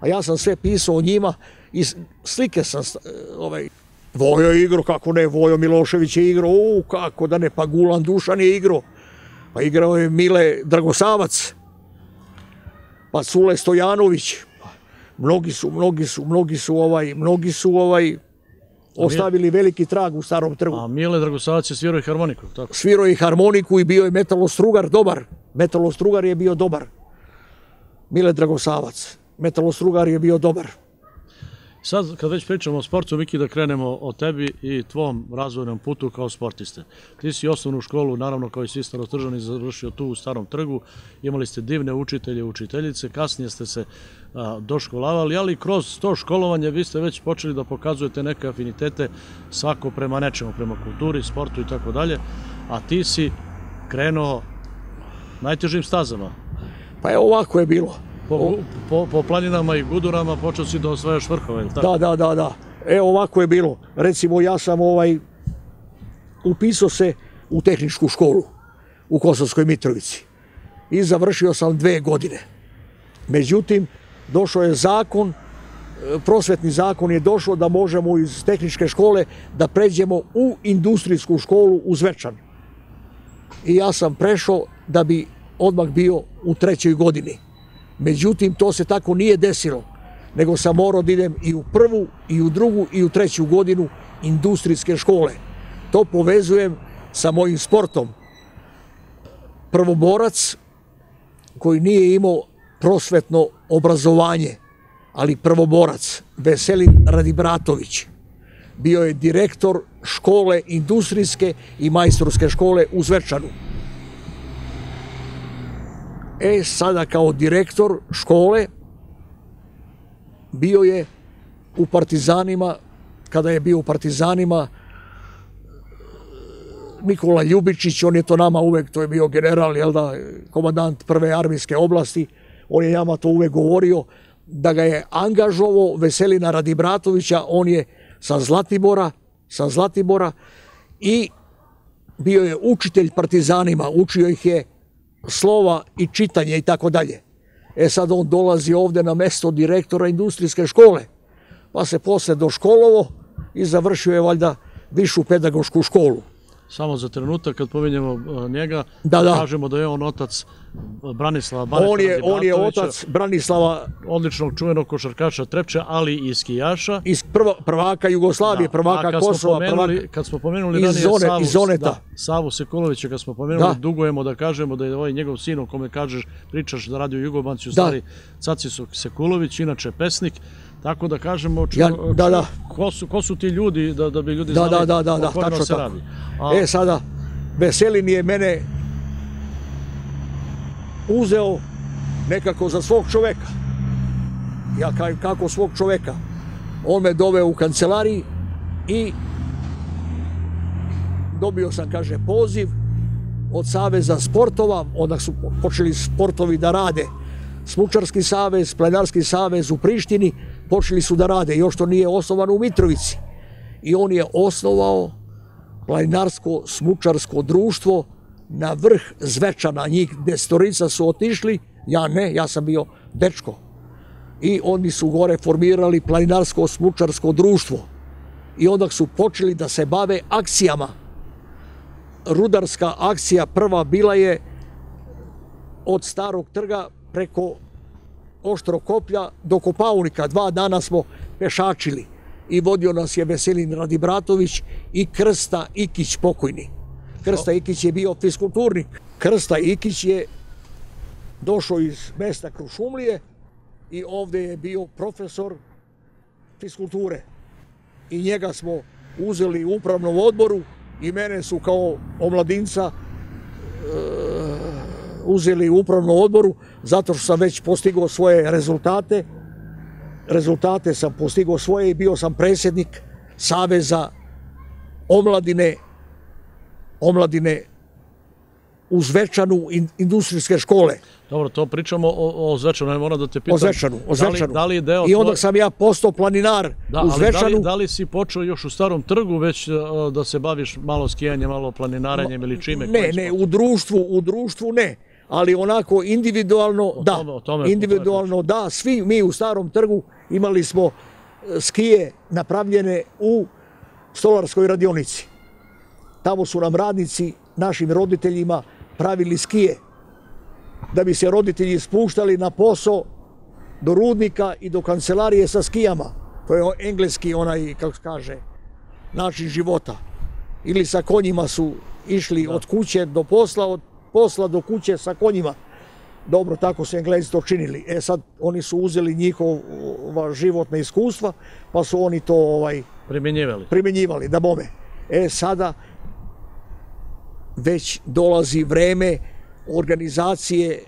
A ja sam sve pisao o njima i slike sam sta- ovaj Vojo je igrao, kako ne, Vojo Milošević je igrao, u, kako da ne, pa Gulan Dušan je igrao. Pa igrao je Mile Dragosavac, pa Sule Stojanović. Mnogi su, mnogi su, mnogi su ovaj, mnogi su ovaj ostavili veliki trag u starom trgu A Mile Dragosavac je svirao i harmoniku, tako? svirao i harmoniku i bio je metalostrugar dobar. Metalostrugar je bio dobar. Mile Dragosavac. Metalostrugar je bio dobar. Sad, kad već pričamo o sportu, Miki, da krenemo o tebi i tvom razvojnom putu kao sportiste. Ti si osnovnu školu, naravno kao i svi starotržani, završio tu u Starom trgu. Imali ste divne učitelje učiteljice, kasnije ste se doškolavali, ali kroz to školovanje vi ste već počeli da pokazujete neke afinitete svako prema nečemu, prema kulturi, sportu i tako dalje. A ti si krenuo najtežim stazama. Pa je ovako je bilo. Po, po, po planinama i gudurama počeo si da osvajaš vrhove, ili tako? Da, da, da, da. E, ovako je bilo. Recimo, ja sam ovaj upisao se u tehničku školu u Kosovskoj Mitrovici i završio sam dve godine. Međutim, došao je zakon, e, prosvetni zakon je došao da možemo iz tehničke škole da pređemo u industrijsku školu u Zvečan. I ja sam prešao da bi odmah bio u trećoj godini. Međutim, to se tako nije desilo, nego sam morao da idem i u prvu, i u drugu, i u treću godinu industrijske škole. To povezujem sa mojim sportom. Prvoborac koji nije imao prosvetno obrazovanje, ali prvoborac, Veselin Radibratović, bio je direktor škole industrijske i majstorske škole u Zvečanu. E, sada kao direktor škole bio je u Partizanima, kada je bio u Partizanima, Nikola Ljubičić, on je to nama uvek, to je bio general, jel da, komandant prve armijske oblasti, on je nama to uvek govorio, da ga je angažovao Veselina Radibratovića, on je sa Zlatibora sa Zlatibora i bio je učitelj partizanima, učio ih je slova i čitanje i tako dalje. E sad on dolazi ovde na mesto direktora industrijske škole, pa se posle doškolovo i završio je valjda višu pedagošku školu. Samo za trenutak kad pominjemo uh, njega, Da, da. kažemo da je on otac Branislava Baneta On je, on je otac Branislava odličnog čuvenog košarkaša Trepče, ali i skijaša. iz prva, prvaka Jugoslavije, Da, prvaka kad smo Kosova, pomenuli, prvaka... Kad smo pomenuli iz zone- Savu, iz zoneta. Da, Savu Sekulovića, kad smo pomenuli, dugujemo da kažemo da je ovaj njegov sin o kome kažeš, pričaš da radi u Jugobanci, u stvari Caci Sekulović, inače pesnik, tako da kažemo Ja- da, da. Ko, su, ko su ti ljudi da, da bi ljudi Da, znali da, da, da, o tačno se tako. radi. A, E sada, Veselin je mene uzeo nekako za svog čoveka. Ja kako svog čoveka. On me doveo u kancelariji i dobio sam, kaže, poziv od Saveza sportova, onda su počeli sportovi da rade. Smučarski savez, plenarski savez u Prištini, počeli su da rade, još to nije osnovano u Mitrovici. I on je osnovao planinarsko smučarsko društvo na vrh Zvečana. Njih destorica su otišli, ja ne, ja sam bio dečko. I oni su gore formirali planinarsko smučarsko društvo. I onda su počeli da se bave akcijama. Rudarska akcija prva bila je od starog trga preko Oštrokoplja do Kopaunika. Dva dana smo pešačili i vodio nas je Veselin Radibratović i Krsta Ikić pokojni. Krsta Ikić je bio fiskulturnik. Krsta Ikić je došao iz mesta Krušumlije i ovde je bio profesor fiskulture. I njega smo uzeli u upravnom odboru i mene su kao omladinca uzeli u upravnom odboru zato što sam već postigao svoje rezultate. Rezultate sam postigao svoje i bio sam predsjednik Saveza omladine omladine u Zvečanu in- industrijske škole. Dobro, to pričamo o, o Zvečanu, ja moram da te pitam. O Zvečanu, o Da li, Zvečanu. da li je deo I onda tvoj- sam ja postao planinar Da, u ali da Zvečanu. li, da li si počeo još u starom trgu već uh, da se baviš malo skijanjem, malo planinarenjem ili čime? Ne, ne, u društvu, u društvu ne. Ali onako individualno, da. tome- o tome- individualno, da. Svi mi u starom trgu imali smo e, skije napravljene u stolarskoj radionici. Tamo su nam radnici, našim roditeljima, pravili skije. Da bi se roditelji spuštali na posao do rudnika i do kancelarije sa skijama. To je engleski onaj, kako kaže, način života. Ili sa konjima su išli od kuće do posla, od posla do kuće sa konjima. Dobro, tako su Englezi to činili. E sad, oni su uzeli njihova životna iskustva, pa su oni to ovaj Primjenjivali. primjenjivali, da bome. E sada već dolazi vreme organizacije e,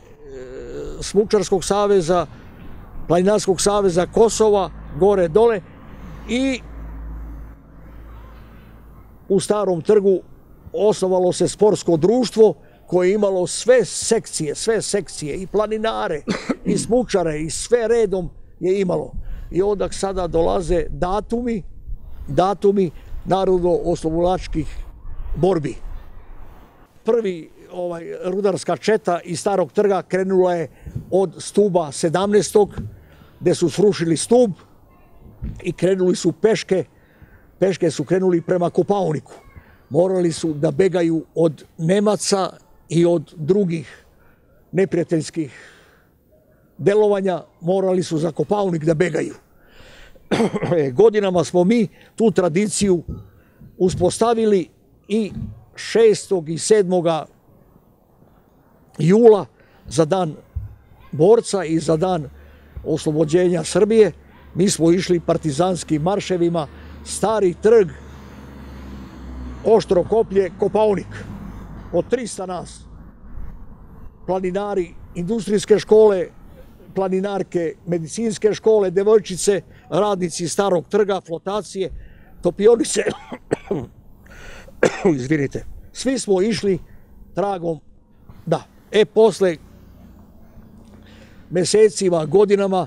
Smučarskog saveza, Planinarskog saveza Kosova, gore dole i u starom trgu osnovalo se sportsko društvo koje je imalo sve sekcije, sve sekcije i planinare i smučare i sve redom je imalo. I onda sada dolaze datumi, datumi narodno oslobodilačkih borbi. Prvi ovaj rudarska četa iz starog trga krenula je od stuba 17. gde su srušili stub i krenuli su peške peške su krenuli prema Kopaoniku. Morali su da begaju od Nemaca i od drugih neprijateljskih delovanja, morali su za Kopaonik da begaju. E, Godinama smo mi tu tradiciju uspostavili i 6. i 7. jula za dan borca i za dan oslobođenja Srbije. Mi smo išli partizanskim marševima, stari trg, oštro koplje, Kopaonik. Od 300 nas. Planinari industrijske škole, planinarke medicinske škole, devojčice, radnici starog trga, flotacije, topionice. Izvinite. Svi smo išli tragom, da. E, posle mesecima, godinama,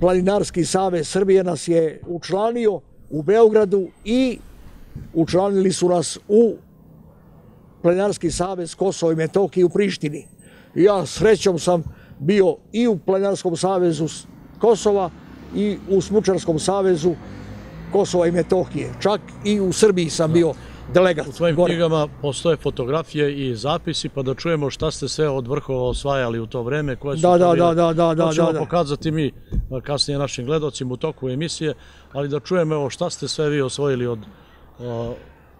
Planinarski savez Srbije nas je učlanio u Beogradu i učlanili su nas u Plenarski savez Kosova i Metohije u Prištini. Ja srećom sam bio i u Plenarskom savezu Kosova i u Smučarskom savezu Kosova i Metohije. Čak i u Srbiji sam bio delegat. U svojim knjigama postoje fotografije i zapisi, pa da čujemo šta ste sve od vrhova osvajali u to vreme, koje su da, to da, da, da, da, to ćemo da, pokazati mi kasnije našim gledocima u toku emisije, ali da čujemo evo šta ste sve vi osvojili od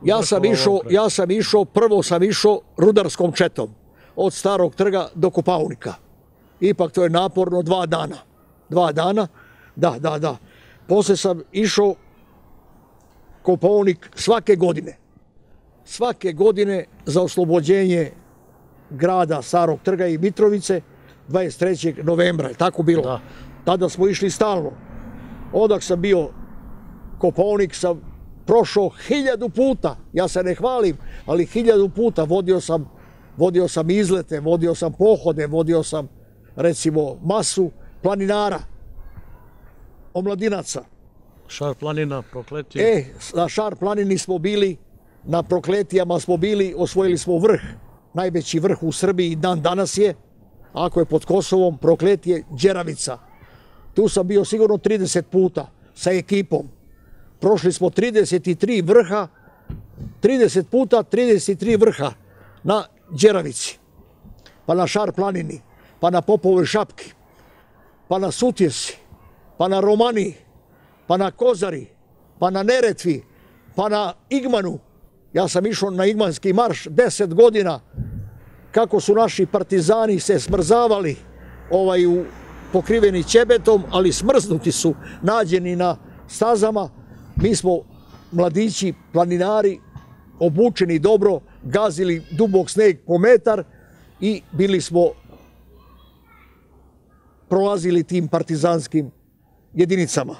ja sam išao, ja sam išao, prvo sam išao rudarskom četom od starog trga do Kopaunika. Ipak to je naporno dva dana. Dva dana, da, da, da. Posle sam išao Kopaunik svake godine. Svake godine za oslobođenje grada Starog trga i Mitrovice 23. novembra. Je tako bilo? Da. Tada smo išli stalno. Odak sam bio Kopaunik sam prošao hiljadu puta. Ja se ne hvalim, ali hiljadu puta vodio sam, vodio sam izlete, vodio sam pohode, vodio sam recimo masu planinara, omladinaca. Šar planina, prokletije. E, na šar planini smo bili, na prokletijama smo bili, osvojili smo vrh. Najveći vrh u Srbiji dan danas je, ako je pod Kosovom, prokletije Đeravica. Tu sam bio sigurno 30 puta sa ekipom. Prošli smo 33 vrha, 30 puta 33 vrha na Đeravici, pa na Šar planini, pa na Popovoj šapki, pa na Sutjesi, pa na Romani, pa na Kozari, pa na Neretvi, pa na Igmanu. Ja sam išao na Igmanski marš 10 godina kako su naši partizani se smrzavali ovaj u pokriveni ćebetom, ali smrznuti su nađeni na stazama. Mi smo mladići, planinari, obučeni dobro, gazili dubok sneg po metar i bili smo prolazili tim partizanskim jedinicama.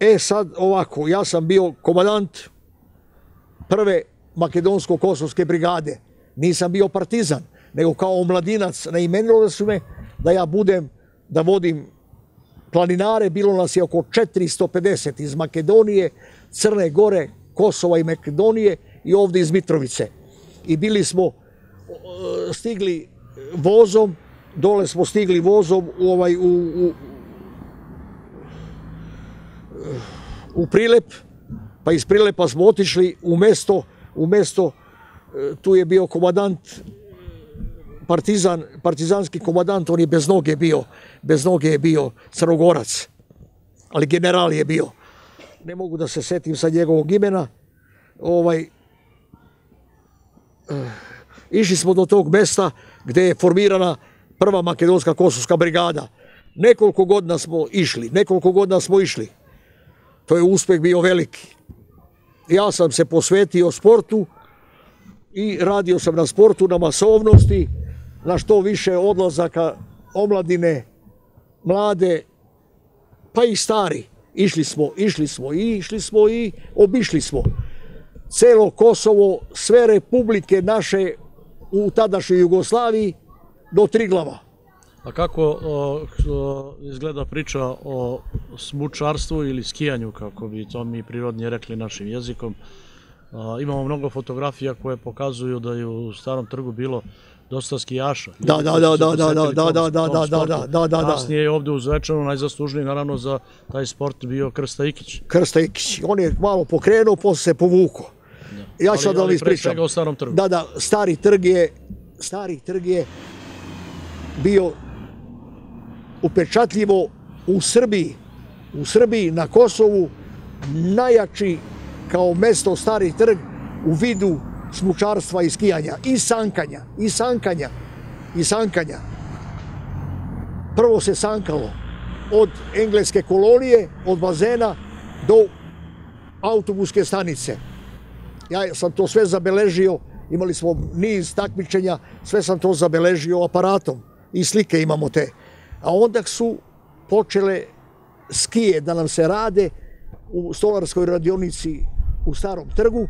E sad ovako, ja sam bio komadant prve makedonsko-kosovske brigade. Nisam bio partizan, nego kao omladinac naimenilo su me da ja budem, da vodim planinare. Bilo nas je oko 450 iz Makedonije, Crne Gore, Kosova i Makedonije i ovde iz Mitrovice. I bili smo stigli vozom, dole smo stigli vozom u ovaj u, u, u Prilep, pa iz Prilepa smo otišli u mesto, u mesto, tu je bio komadant, partizan, partizanski komadant, on je bez noge bio, bez noge je bio crnogorac, ali general je bio. Ne mogu da se setim sa njegovog imena. Ovaj, išli smo do tog mesta gde je formirana prva makedonska kosovska brigada. Nekoliko godina smo išli, nekoliko godina smo išli. To je uspeh bio veliki. Ja sam se posvetio sportu i radio sam na sportu, na masovnosti, na što više odlazaka omladine, mlade, pa i stari. Išli smo, išli smo i išli smo i obišli smo. Celo Kosovo, sve republike naše u tadašnjoj Jugoslaviji do Triglava. A kako izgleda priča o smučarstvu ili skijanju, kako bi to mi prirodnije rekli našim jezikom? Imamo mnogo fotografija koje pokazuju da je u starom trgu bilo dosta skijaša. Da, da, da, da, da, da, da, da, da, da, da, da, da, da. Kasnije je ovde u Zvečanu najzaslužniji naravno za taj sport bio Krsta Ikić. Krsta Ikić, on je malo pokrenuo, posle se povukao. Da. Ja ću da vam ispričam. u starom trgu. Da, da, stari trg je, stari trg je bio upečatljivo u Srbiji, u Srbiji na Kosovu najjači kao mesto stari trg u vidu smučarstva i skijanja i sankanja, i sankanja, i sankanja. Prvo se sankalo od engleske kolonije, od bazena do autobuske stanice. Ja sam to sve zabeležio, imali smo niz takmičenja, sve sam to zabeležio aparatom i slike imamo te. A onda su počele skije da nam se rade u stolarskoj radionici u starom trgu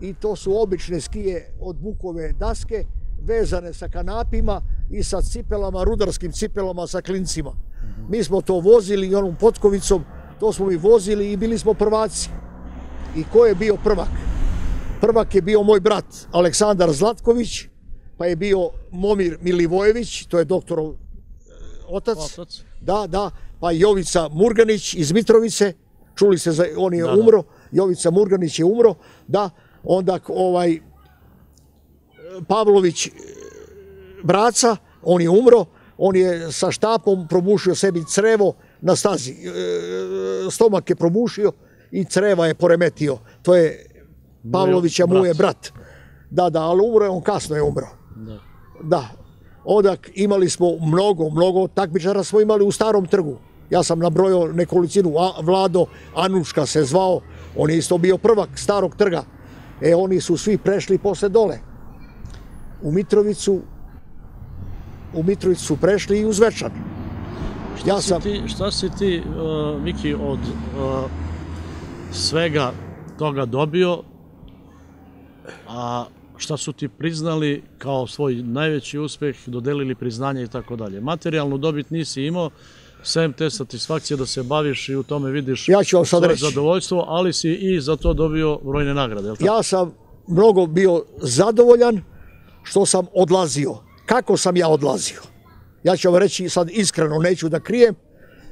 i to su obične skije od bukove daske vezane sa kanapima i sa cipelama, rudarskim cipelama sa klincima. Mi smo to vozili onom potkovicom to smo mi vozili i bili smo prvaci. I ko je bio prvak? Prvak je bio moj brat Aleksandar Zlatković, pa je bio Momir Milivojević, to je doktorov e, otac. Otac. Da, da, pa Jovica Murganić iz Mitrovice, čuli se, za, on je da. umro, Jovica Murganić je umro, da, onda ovaj Pavlović e, braca, on je umro, on je sa štapom probušio sebi crevo na stazi, e, stomak je probušio i creva je poremetio. To je Pavlovića mu je brat. Da, da, ali umro je, on kasno je umro. Da. Da. Onda imali smo mnogo, mnogo takmičara smo imali u starom trgu. Ja sam nabrojao nekolicinu, Vlado Anuška se zvao, on je isto bio prvak starog trga. E, oni su svi prešli posle dole. U Mitrovicu, u Mitrovicu su prešli i u Zvečan. Ja Si sam, ti, šta si ti, uh, Miki, od uh, svega toga dobio, a šta su ti priznali kao svoj najveći uspeh, dodelili priznanje i tako dalje. Materijalnu dobit nisi imao, sem te satisfakcije da se baviš i u tome vidiš Ja ću vam sad svoje reći. zadovoljstvo, ali si i za to dobio brojne nagrade, je li tako? ja sam mnogo bio zadovoljan što sam odlazio. Kako sam ja odlazio? Ja ću vam reći sad iskreno, neću da krijem.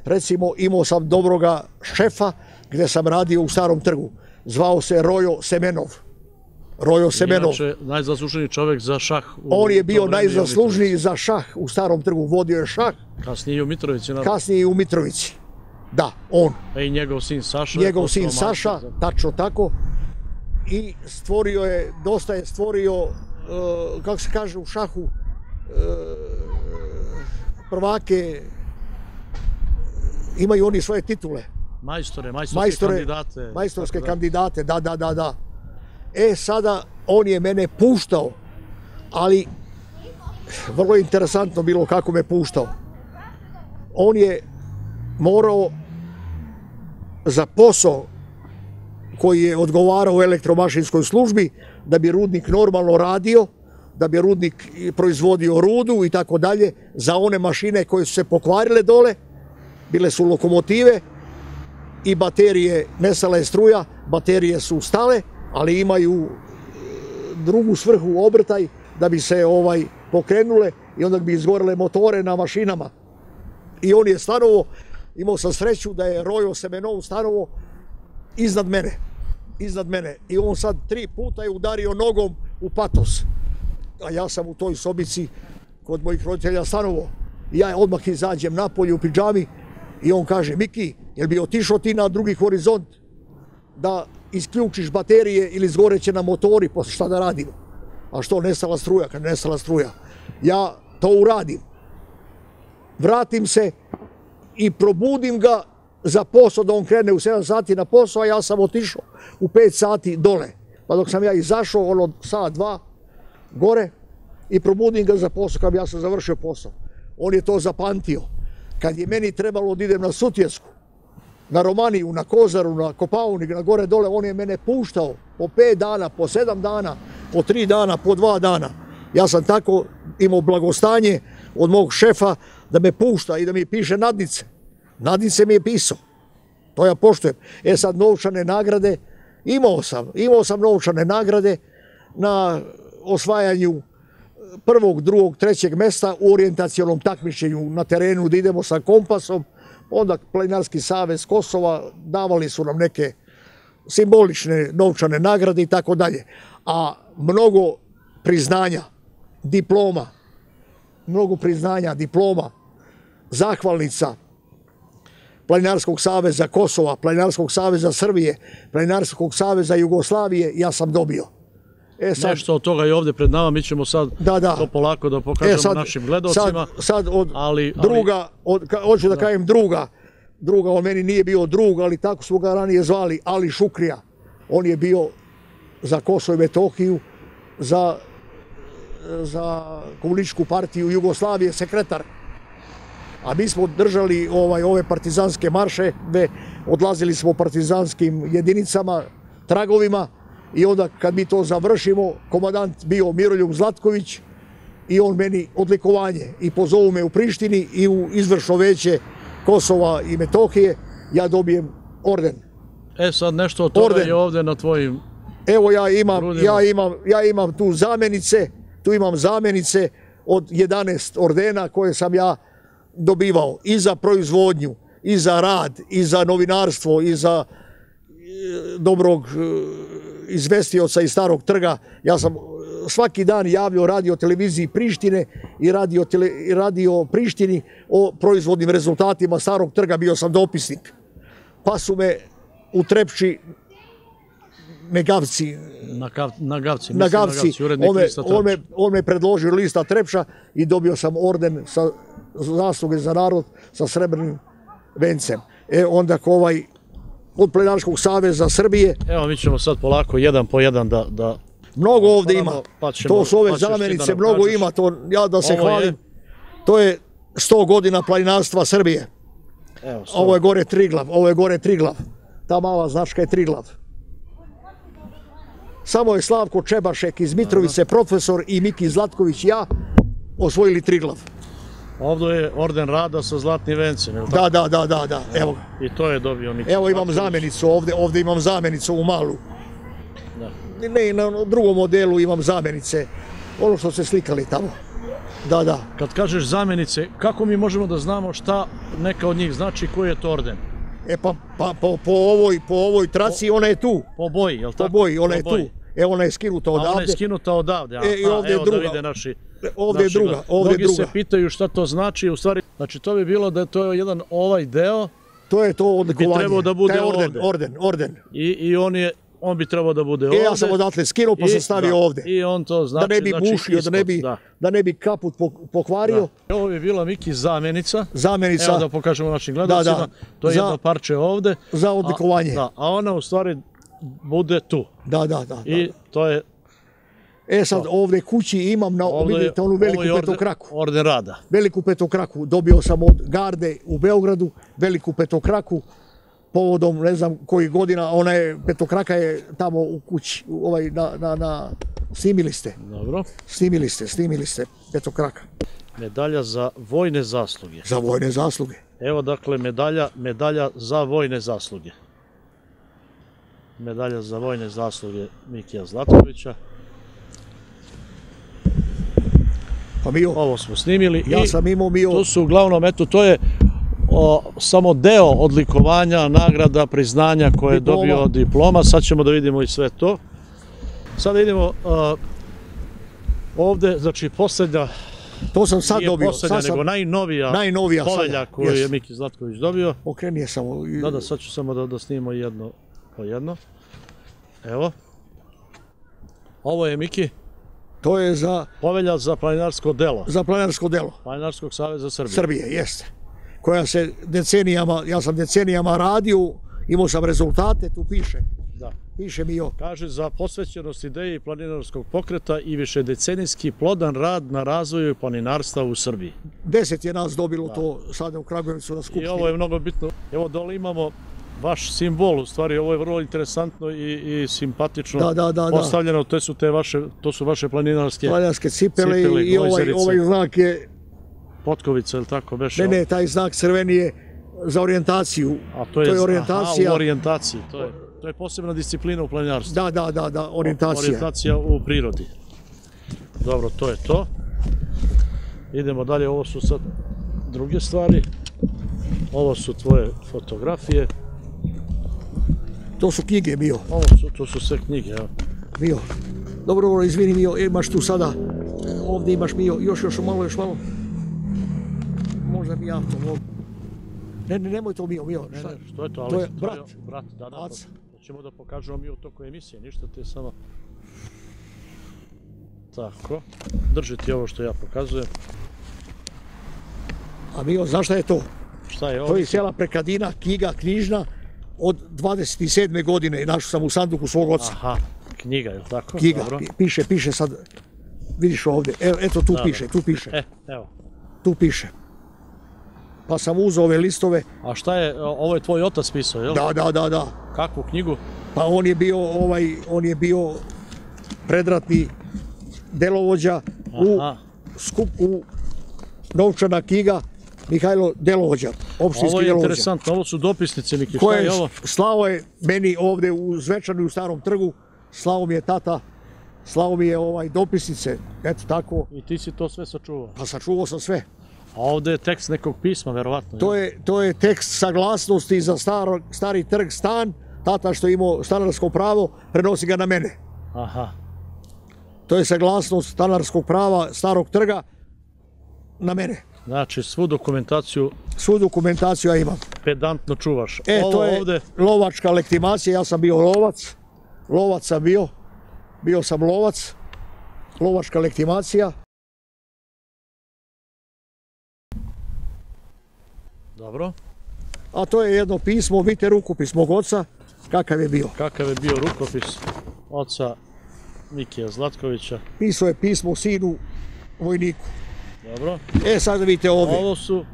Recimo, imao sam dobroga šefa gdje sam radio u starom trgu. Zvao se Rojo Semenov. Rojo Semenov. Inače, najzasluženiji čovjek za šah. U On je bio najzaslužniji za šah u starom trgu. Vodio je šah. Kasnije i u Mitrovici, naravno. kasnije i u Mitrovici. Da, on. A i njegov sin Saša. je njegov sin Saša, za- tačno tako. I stvorio je, dosta je stvorio, uh, kako se kaže u šahu, uh, prvake, imaju oni svoje titule, Majstore, majstorske majstore, kandidate. majstorske da. kandidate, da, da, da, da. E, sada on je mene puštao, ali vrlo interesantno bilo kako me puštao. On je morao za posao koji je odgovarao u elektromašinskoj službi da bi rudnik normalno radio, da bi rudnik proizvodio rudu i tako dalje za one mašine koje su se pokvarile dole, bile su lokomotive i baterije, nestala je struja, baterije su stale, ali imaju drugu svrhu obrtaj da bi se ovaj pokrenule i onda bi izgorele motore na mašinama. I on je stanovo, imao sam sreću da je Rojo Semenov stanovo iznad mene. Iznad mene. I on sad tri puta je udario nogom u patos. A ja sam u toj sobici kod mojih roditelja stanovo. I ja odmah izađem napolje u pidžami i on kaže, Miki, jel bi otišao ti na drugi horizont da isključiš baterije ili zgoreće na motori, posle šta da radimo? A što, nestala struja? Kad nestala struja. Ja to uradim. Vratim se i probudim ga za posao da on krene u 7 sati na posao, a ja sam otišao u 5 sati dole. Pa dok sam ja izašao, ono sat, dva, gore i probudim ga za posao, kad ja sam završio posao. On je to zapamtio. Kad je meni trebalo da idem na Sutjesku, na Romaniju, na Kozaru, na Kopaunik, na gore dole, on je mene puštao po 5 dana, po 7 dana, po 3 dana, po 2 dana. Ja sam tako imao blagostanje od mog šefa da me pušta i da mi piše nadnice. Nadnice mi je pisao. To ja poštujem. E sad novčane nagrade, imao sam, imao sam novčane nagrade na osvajanju prvog, drugog, trećeg mesta u orijentacijalnom takmičenju na terenu da idemo sa kompasom. Onda Planinarski savez Kosova davali su nam neke simbolične novčane nagrade i tako dalje. A mnogo priznanja, diploma, mnogo priznanja, diploma, zahvalnica Planinarskog saveza Kosova, Planinarskog saveza Srbije, Planinarskog saveza Jugoslavije, ja sam dobio. E sad, Nešto od toga je ovde pred nama, mi ćemo sad Da, da. to polako da pokažemo našim gledalcima. Sad, sad od ali- druga, od, ka, hoću da, kažem druga, druga, on meni nije bio drug, ali tako smo ga ranije zvali, Ali Šukrija. On je bio za Kosovo i Metohiju, za, za komunističku partiju Jugoslavije sekretar. A mi smo držali ovaj ove partizanske marše, gde odlazili smo partizanskim jedinicama, tragovima i onda kad mi to završimo, komandant bio Miroljub Zlatković i on meni odlikovanje i pozovu me u Prištini i u izvršno veće Kosova i Metohije ja dobijem orden. E sad nešto od toga je ovde na tvojim... Evo ja imam, ja imam, ja imam tu zamjenice, tu imam zamjenice od 11 ordena koje sam ja dobivao i za proizvodnju, i za rad, i za novinarstvo, i za e, dobrog e, izvestioca iz starog trga. Ja sam e, svaki dan javljao radio televiziji Prištine i radio, tele, radio Prištini o proizvodnim rezultatima starog trga, bio sam dopisnik. Pa su me u Trepči negavci Na, gav, na gavci, na Gavci, on me, predložio lista Trepša i dobio sam orden sa zasluge za narod sa srebrnim vencem. E onda ko ovaj od Plenarskog saveza Srbije, Evo, mi ćemo sad polako jedan po jedan da... da mnogo Otvaramo, ima. pa ćemo- to su ove pa zamenice, mnogo kažeš. ima, to ja da se Ovo je- hvalim. To je 100 godina planinarstva Srbije. Evo, Ovo je gore Triglav, ovo je gore Triglav. Ta mala značka je Triglav. Samo je Slavko Čebašek iz Mitrovice, profesor i Miki Zlatković i ja osvojili Triglav. Ovdje je orden rada sa zlatnim vencem, jel tako? Da, da, da, da, da. Evo, ga. I to je dobio Miki. evo imam Zlatković. zamjenicu ovde, ovde imam zamjenicu u malu. Da. Ne, na drugom modelu imam zamjenice. Ono što ste slikali tamo. Da, da. Kad kažeš zamjenice, kako mi možemo da znamo šta neka od njih znači, koji je to orden? E pa, pa po, po, ovoj, po ovoj traci ona je tu. Po boji, jel Po tako? boji, ona je Po tu. Evo ona je skinuta A ona je odavde. skinuta odavde. E, i ovdje je druga. da vide naši... Ovdje je druga, ovdje je Mnogi se druga. pitaju šta to znači, u stvari, znači to bi bilo da je to jedan ovaj deo To je to odlikovanje. trebao da bude orden, ovde. orden, orden. i, i on je, on bi trebao da bude E, ovde. ja sam odatle skinuo pa sam stavio da, ovde. I on to znači, da ne bi znači bušio, da ne bi, Da. da ne bi kaput pok- pokvario. Da. Ovo bi bila Miki zamjenica. Zamjenica Evo da pokažemo našim gledalcima. Da, da. To je Za- jedno parče ovde. za odlikovanje. A, da, a ona u stvari bude tu. Da, da, da. da. I to je E sad ovde kući imam na vidite onu veliku orden- petokraku. Orden rada. Veliku petokraku dobio sam od Garde u Beogradu, veliku petokraku povodom ne znam kojih godina, ona je petokraka je tamo u kući, ovaj na na na snimili ste, Dobro. snimili ste, snimili ste petokraka Medalja za vojne zasluge. za vojne zasluge. Evo dakle medalja, medalja za vojne zasluge. Medalja za vojne zasluge Mikija Zlatkovića. Pa mi Ovo smo snimili ja i sam imao mi to su uglavnom, eto, to je o, samo deo odlikovanja, nagrada, priznanja koje je dobio diploma. Sad ćemo da vidimo i sve to. Sada idemo a, ovde, znači posljednja, to sam sad nije dobio. posljednja, Sad sam, nego najnovija, najnovija povelja koju je. Miki Zlatković dobio. Okreni je samo. i- Da, da, sad ću samo da, da snimamo jedno po jedno. Evo. Ovo je Miki, To je za, povelja za planinarsko delo, za planinarsko delo. Planinarskog saveza Srbije. Srbije, jeste. Koja se decenijama, ja sam decenijama radio, imao sam rezultate, tu piše. Da. Piše mi jo. Kaže za posvećenost ideji planinarskog pokreta i višedecenijski plodan rad na razvoju planinarstva u Srbiji. Deset je nas dobilo to sada u Kragujevcu na I skupštini. ovo je mnogo bitno. Evo dole imamo vaš simbol, u stvari ovo je vrlo interesantno i, i simpatično Da, da, da, da. postavljeno. To su te vaše, to su vaše planinarske Planinarske cipele, Cipele, i ovaj, ovaj znak je, potkovice, ili tako beše? ne, ne, taj znak crveni je za orijentaciju. A to je, to je orijentacija. Aha, u orijentaciji. To je, to je posebna disciplina u planinarstvu. Da, da, da, da, orijentacija. Orijentacija u prirodi. Dobro, to je to. Idemo dalje, ovo su sad druge stvari. Ovo su tvoje fotografije. To su knjige, Mio. Ovo su, to su sve knjige, evo. Mio. Dobro, dobro, izvini Mio, imaš tu sada, ovdje imaš Mio, još, još malo, još malo. Možda mi ja to mogu. Ne, ne, nemoj to Mio, Mio. Ne, šta- ne, što je to, ali To je brat. brat, da, da, to ćemo da pokažemo mi u toku emisije, ništa te samo... Tako, drži ti ovo što ja pokazujem. A Mio, znaš šta je to? Šta je ovo? To je sela Prekadina, knjiga knjižna od 27. godine. Našao sam u sanduku svog oca. Aha, knjiga, je tako? Knjiga, Dobro. pi- piše, piše sad. Vidiš ovdje, evo, eto tu piše, tu piše, E, evo. tu piše. Pa sam uzeo ove listove, A šta je, ovo je tvoj otac pisao, jel? da, da, da, da. Kakvu knjigu? Pa on je bio ovaj, on je bio predratni delovođa u Aha. skup u novčana knjiga Mihajlo Delovođa. Opštinski Ovo je interesantno, ovo su dopisnice, Miki, šta je ovo? slao je meni ovde u Zvečanu u starom trgu, slao mi je tata, slao mi je ovaj dopisnice, eto tako, I ti si to sve sačuvao. pa sačuvao sam sve. A ovde je tekst nekog pisma, verovatno. To je, to je tekst saglasnosti za staro, stari trg stan, tata što je imao stanarsko pravo, prenosi ga na mene. Aha, To je saglasnost stanarskog prava starog trga na mene. Znači svu dokumentaciju Svu dokumentaciju ja imam. pedantno čuvaš. E, ovo to je ovde, lovačka legitimacija, ja sam bio lovac, lovac sam bio, bio sam lovac, lovačka legitimacija. dobro, A to je jedno pismo, vidite rukopis mog oca, kakav je bio. kakav je bio rukopis oca Mikija Zlatkovića. Pisao je pismo sinu vojniku. Dobro. E, sad vidite ovdje. Ovo su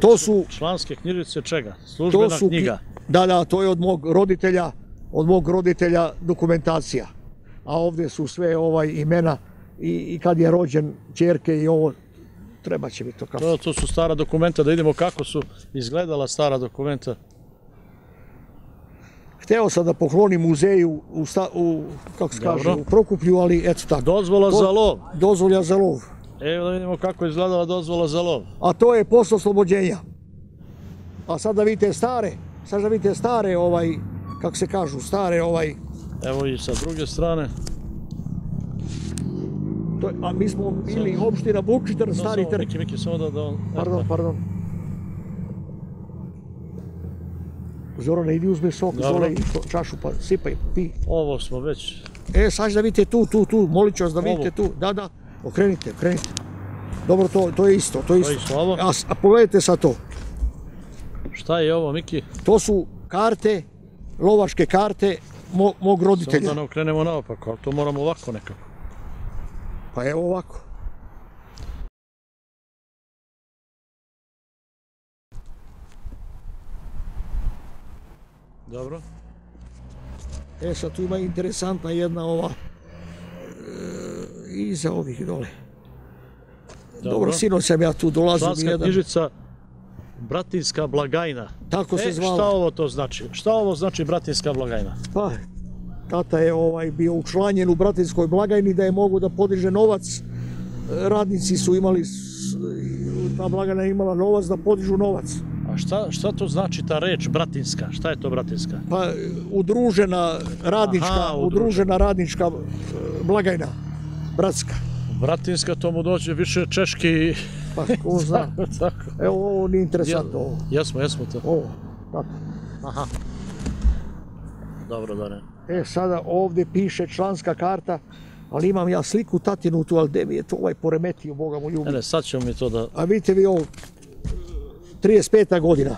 To su, članske knjižice čega? to Službena su, knjiga. da, da, to je od mog roditelja, od mog roditelja dokumentacija. A ovdje su sve ovaj imena i, i kad je rođen čerke i ovo, treba će mi to kako. To, to su stara dokumenta, da vidimo kako su izgledala stara dokumenta. Hteo sam da poklonim muzeju u, sta, u kako se kaže, u Prokuplju, ali eto tako. Dozvola To- za lov. Dozvolja za lov. Evo da vidimo kako je izgledala dozvola za lov. A to je posle oslobođenja. A sad da vidite stare, sad da vidite stare ovaj, kako se kažu, stare ovaj, Evo i sa druge strane. to, a mi smo bili opština Vučitar, No, stari trg. Miki, Miki, samo da, da on... Pardon, pardon. Zorane, idi uzmi sok. Zole, i čašu pa sipaj, pi. Ovo smo već... E, sad da vidite tu, tu, tu, molit ću vas da Ovo. vidite tu. Da, da, okrenite, okrenite. Dobro, to, to je isto, to je To je isto. isto ovo. A, a pogledajte sad to. Šta je ovo, Miki? To su karte, lovačke karte mo, mog Samo roditelja. da ne okrenemo naopako, ali to moramo ovako nekako. Pa evo ovako. Dobro. E sad tu ima interesantna jedna ova e, iza ovih dole. Dobro, sinoć sam ja tu dolazio Članska jedan. knjižica Bratinska blagajna. Tako se e, zvala. šta ovo to znači? Šta ovo znači Bratinska blagajna? Pa, tata je ovaj bio učlanjen u Bratinskoj blagajni da je mogu da podiže novac. E, Radnici su imali, ta blagajna je imala novac da podižu novac. A šta, šta to znači ta reč Bratinska? Šta je to Bratinska? Pa, udružena radnička, Aha, udružena. udružena radnička e, blagajna, bratska. Bratinska to mu dođe više češki... Pa, ko zna. Tako. Evo, ovo nije interesantno, ovo. Jesmo, jesmo to. Ovo, tako. Aha. Dobro, da ne. E, sada ovdje piše članska karta, ali imam ja sliku tatinu tu, ali gde mi je to ovaj poremetio, Boga mu ljubi. Ne, ne, sad ćemo mi to da... A vidite vi ovo, 35. godina.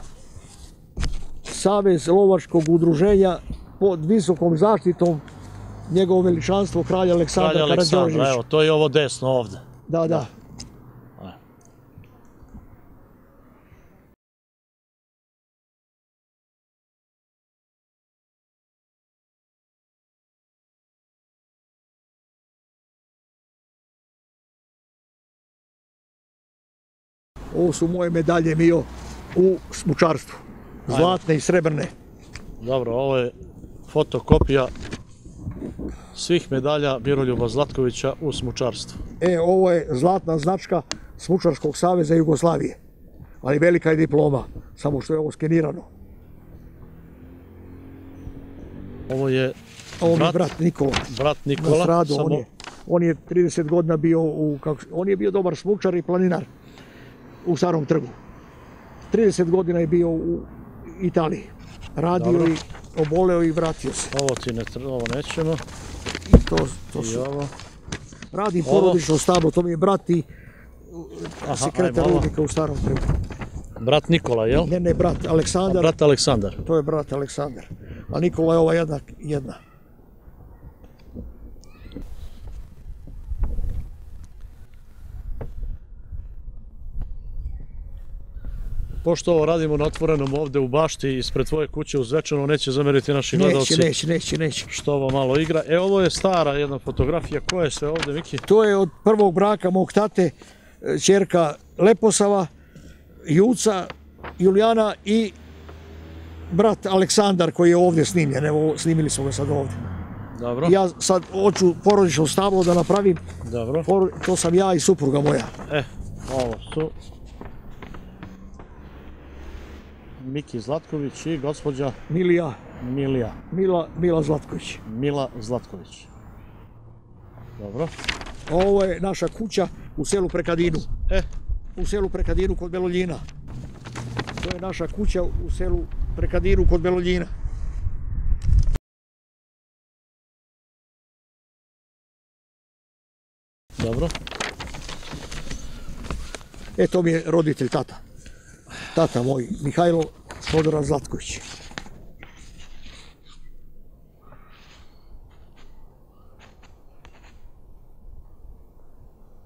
Savez lovačkog udruženja pod visokom zaštitom njegovo veličanstvo kralja Aleksandra Kralja Aleksandra, evo, to je ovo desno ovde. Da, da. Ovo su moje medalje mio u smučarstvu. Zlatne i srebrne. Dobro, ovo je fotokopija svih medalja Miroljuba Zlatkovića u smučarstvu. E, ovo je zlatna značka Smučarskog saveza Jugoslavije. Ali velika je diploma, samo što je ovo skenirano. Ovo je ovo Brat- Nikola. brat Nikola. On samo- je, on je 30 godina bio u, kako, on je bio dobar smučar i planinar u starom trgu. 30 godina je bio u Italiji. Radio Dobro. i oboleo i vratio se. Ovo ti ne treba, ovo nećemo. I to, to I su, ovo. radim ovo. porodično stablo, to mi je brat i Aha, sekretar rudnika u starom trgu. Brat Nikola, jel? Ne, ne, brat Aleksandar, Brat Aleksandar. to je brat Aleksandar. A Nikola je ova jedna, jedna. Pošto ovo radimo na otvorenom ovde u bašti ispred tvoje kuće u Zvečanu, neće zameriti naši gledalci Neće, neće, neće, neće. što ovo malo igra. E, ovo je stara jedna fotografija. Ko je sve ovde, Miki? To je od prvog braka mog tate, e, ćerka Leposava, Juca, Julijana i brat Aleksandar koji je ovdje snimljen, evo snimili smo ga sad ovdje. Dobro, Ja sad hoću porodično stablo da napravim, dobro. To sam ja i supruga moja. E, ovo su Miki Zlatković i gospođa Milija, Milija, Mila, Mila Zlatković. Mila Zlatković. Dobro. Ovo je naša kuća u selu Prekadinu. E, U selu Prekadinu kod Beloljina. To je naša kuća u selu Prekadinu kod Beloljina. dobro. E, to mi je roditelj tata. Tata moj, Mihajlo Šodoran Zlatković.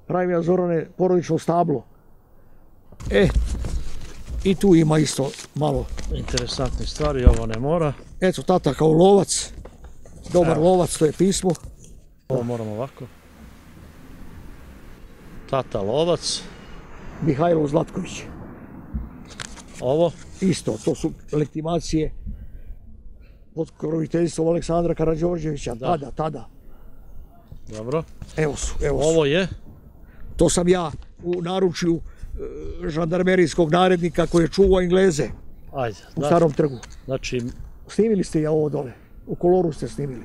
Pravim ja Zorane porodično stablo. E, i tu ima isto malo. Interesantne stvari, ovo ne mora. Eto, tata kao lovac, dobar lovac, to je pismo. Ovo moramo ovako. Tata lovac. Mihajlo Zlatković. Ovo, Isto, to su legitimacije pod kroviteljstvom Aleksandra Karađorđevića, tada, tada. dobro. Evo su, evo su. Ovo je, To sam ja u naručju e, žandarmerijskog narednika koji je čuvao Engleze ajde, u da, starom trgu. znači, Snimili ste ja ovo dole. U koloru ste snimili.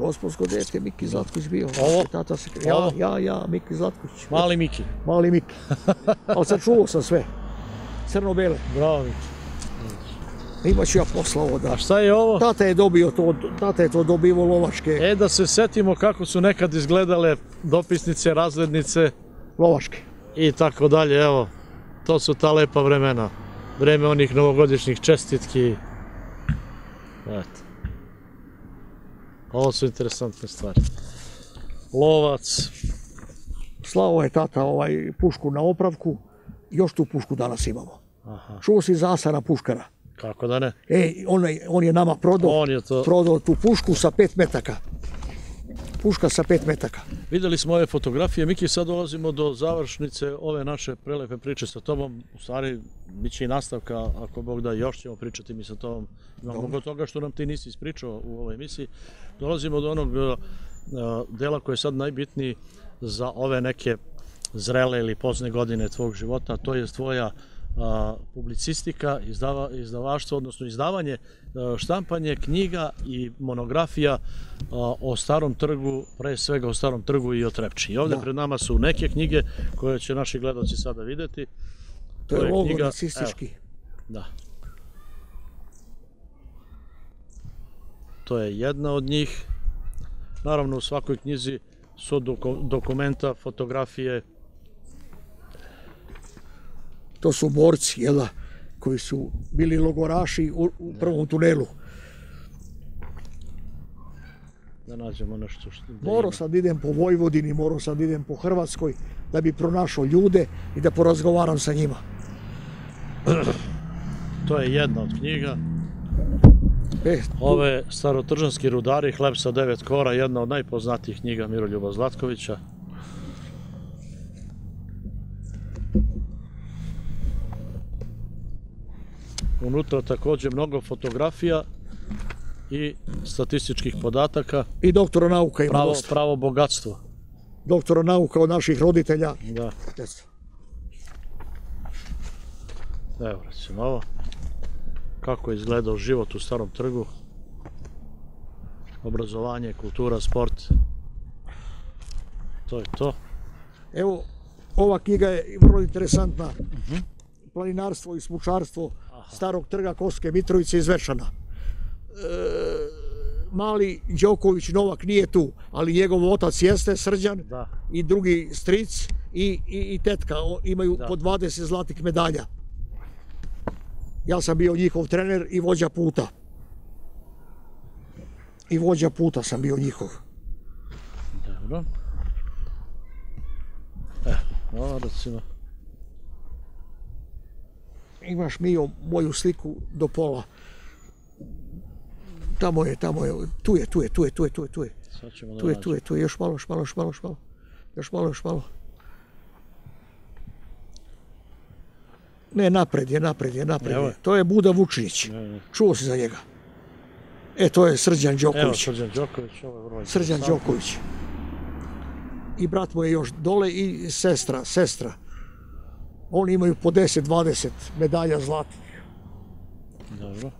Gospodsko dete, Miki Zlatković bio. Ovo? Tata se... Ja, ja, ja, Miki Zlatković. mali Miki. Mali Miki. Ali sad čuo sam sve. Crno-bele. Bravo Miki. Imaću ja posla ovo da... A šta je ovo? Tata je dobio to, tata je to dobivo lovačke, E, da se setimo kako su nekad izgledale dopisnice, razrednice lovačke. i tako dalje, evo. To su ta lepa vremena. Vreme onih novogodišnjih čestitki. Eto. Ovo su interesantne stvari. Lovac, Slao je tata ovaj pušku na opravku, još tu pušku danas imamo. Aha. Čuo si za Asana Puškara? kako da ne? E, on je, on je nama prodao, On je to, prodao tu pušku sa pet metaka. Puška sa pet metaka. videli smo ove fotografije, Miki, sad dolazimo do završnice ove naše prelepe priče sa tobom. U stvari, bit će i nastavka, ako Bog da, još ćemo pričati mi sa tobom. Ima mnogo toga što nam ti nisi ispričao u ovoj emisiji. Dolazimo do onog uh, dela koji je sad najbitniji za ove neke zrele ili pozne godine tvog života, a to je tvoja a, publicistika, izdava, izdavaštvo, odnosno izdavanje, a, štampanje knjiga i monografija a, o starom trgu, pre svega o starom trgu i o Trepči. I ovde Da. pred nama su neke knjige koje će naši gledalci sada videti. To, je logo nacistički. Da. To je jedna od njih. Naravno, u svakoj knjizi su dokumenta, fotografije, To su borci, jel da, koji su bili logoraši u, u prvom tunelu. da nađemo nešto što... Morao sam idem po Vojvodini, morao sam idem po Hrvatskoj, da bi pronašao ljude i da porazgovaram sa njima. To je jedna od knjiga. E, Ove starotržanski rudari, hleb sa devet kora, jedna od najpoznatijih knjiga Miroljuba Zlatkovića. Unutra takođe mnogo fotografija i statističkih podataka. I doktora nauka ima Pravo, pravo bogatstvo. Doktora nauka od naših roditelja. Da, evo recimo ovo. Kako je izgledao život u starom trgu. Obrazovanje, kultura, sport. To je to. Evo, ova knjiga je vrlo interesantna. Planinarstvo i smučarstvo starog trga Koske Mitrovice iz. E, mali Đoković Novak nije tu, ali njegov otac jeste Srđan Da. i drugi stric i, i, i tetka o- imaju Da. po 20 zlatih medalja. Ja sam bio njihov trener i vođa puta. I vođa puta sam bio njihov. Dobro. E, ovo recimo. Imaš Mio moju sliku do pola. Tamo je, tamo je, tu je, tu je, tu je, tu je, tu je, tu je, tu je, tu je, tu je, još malo, još malo, još malo, još malo, još malo, još malo. Ne, napred je, napred je, napred Evo je. To je Buda Vučinić. Čuo si za njega? E, to je Srđan Evo, Đoković. Srđan Đoković, ovo je vrlo Srđan. Đoković. I brat mu je još dole i sestra, sestra. Oni imaju po 10-20 medalja zlatnih. Dobro.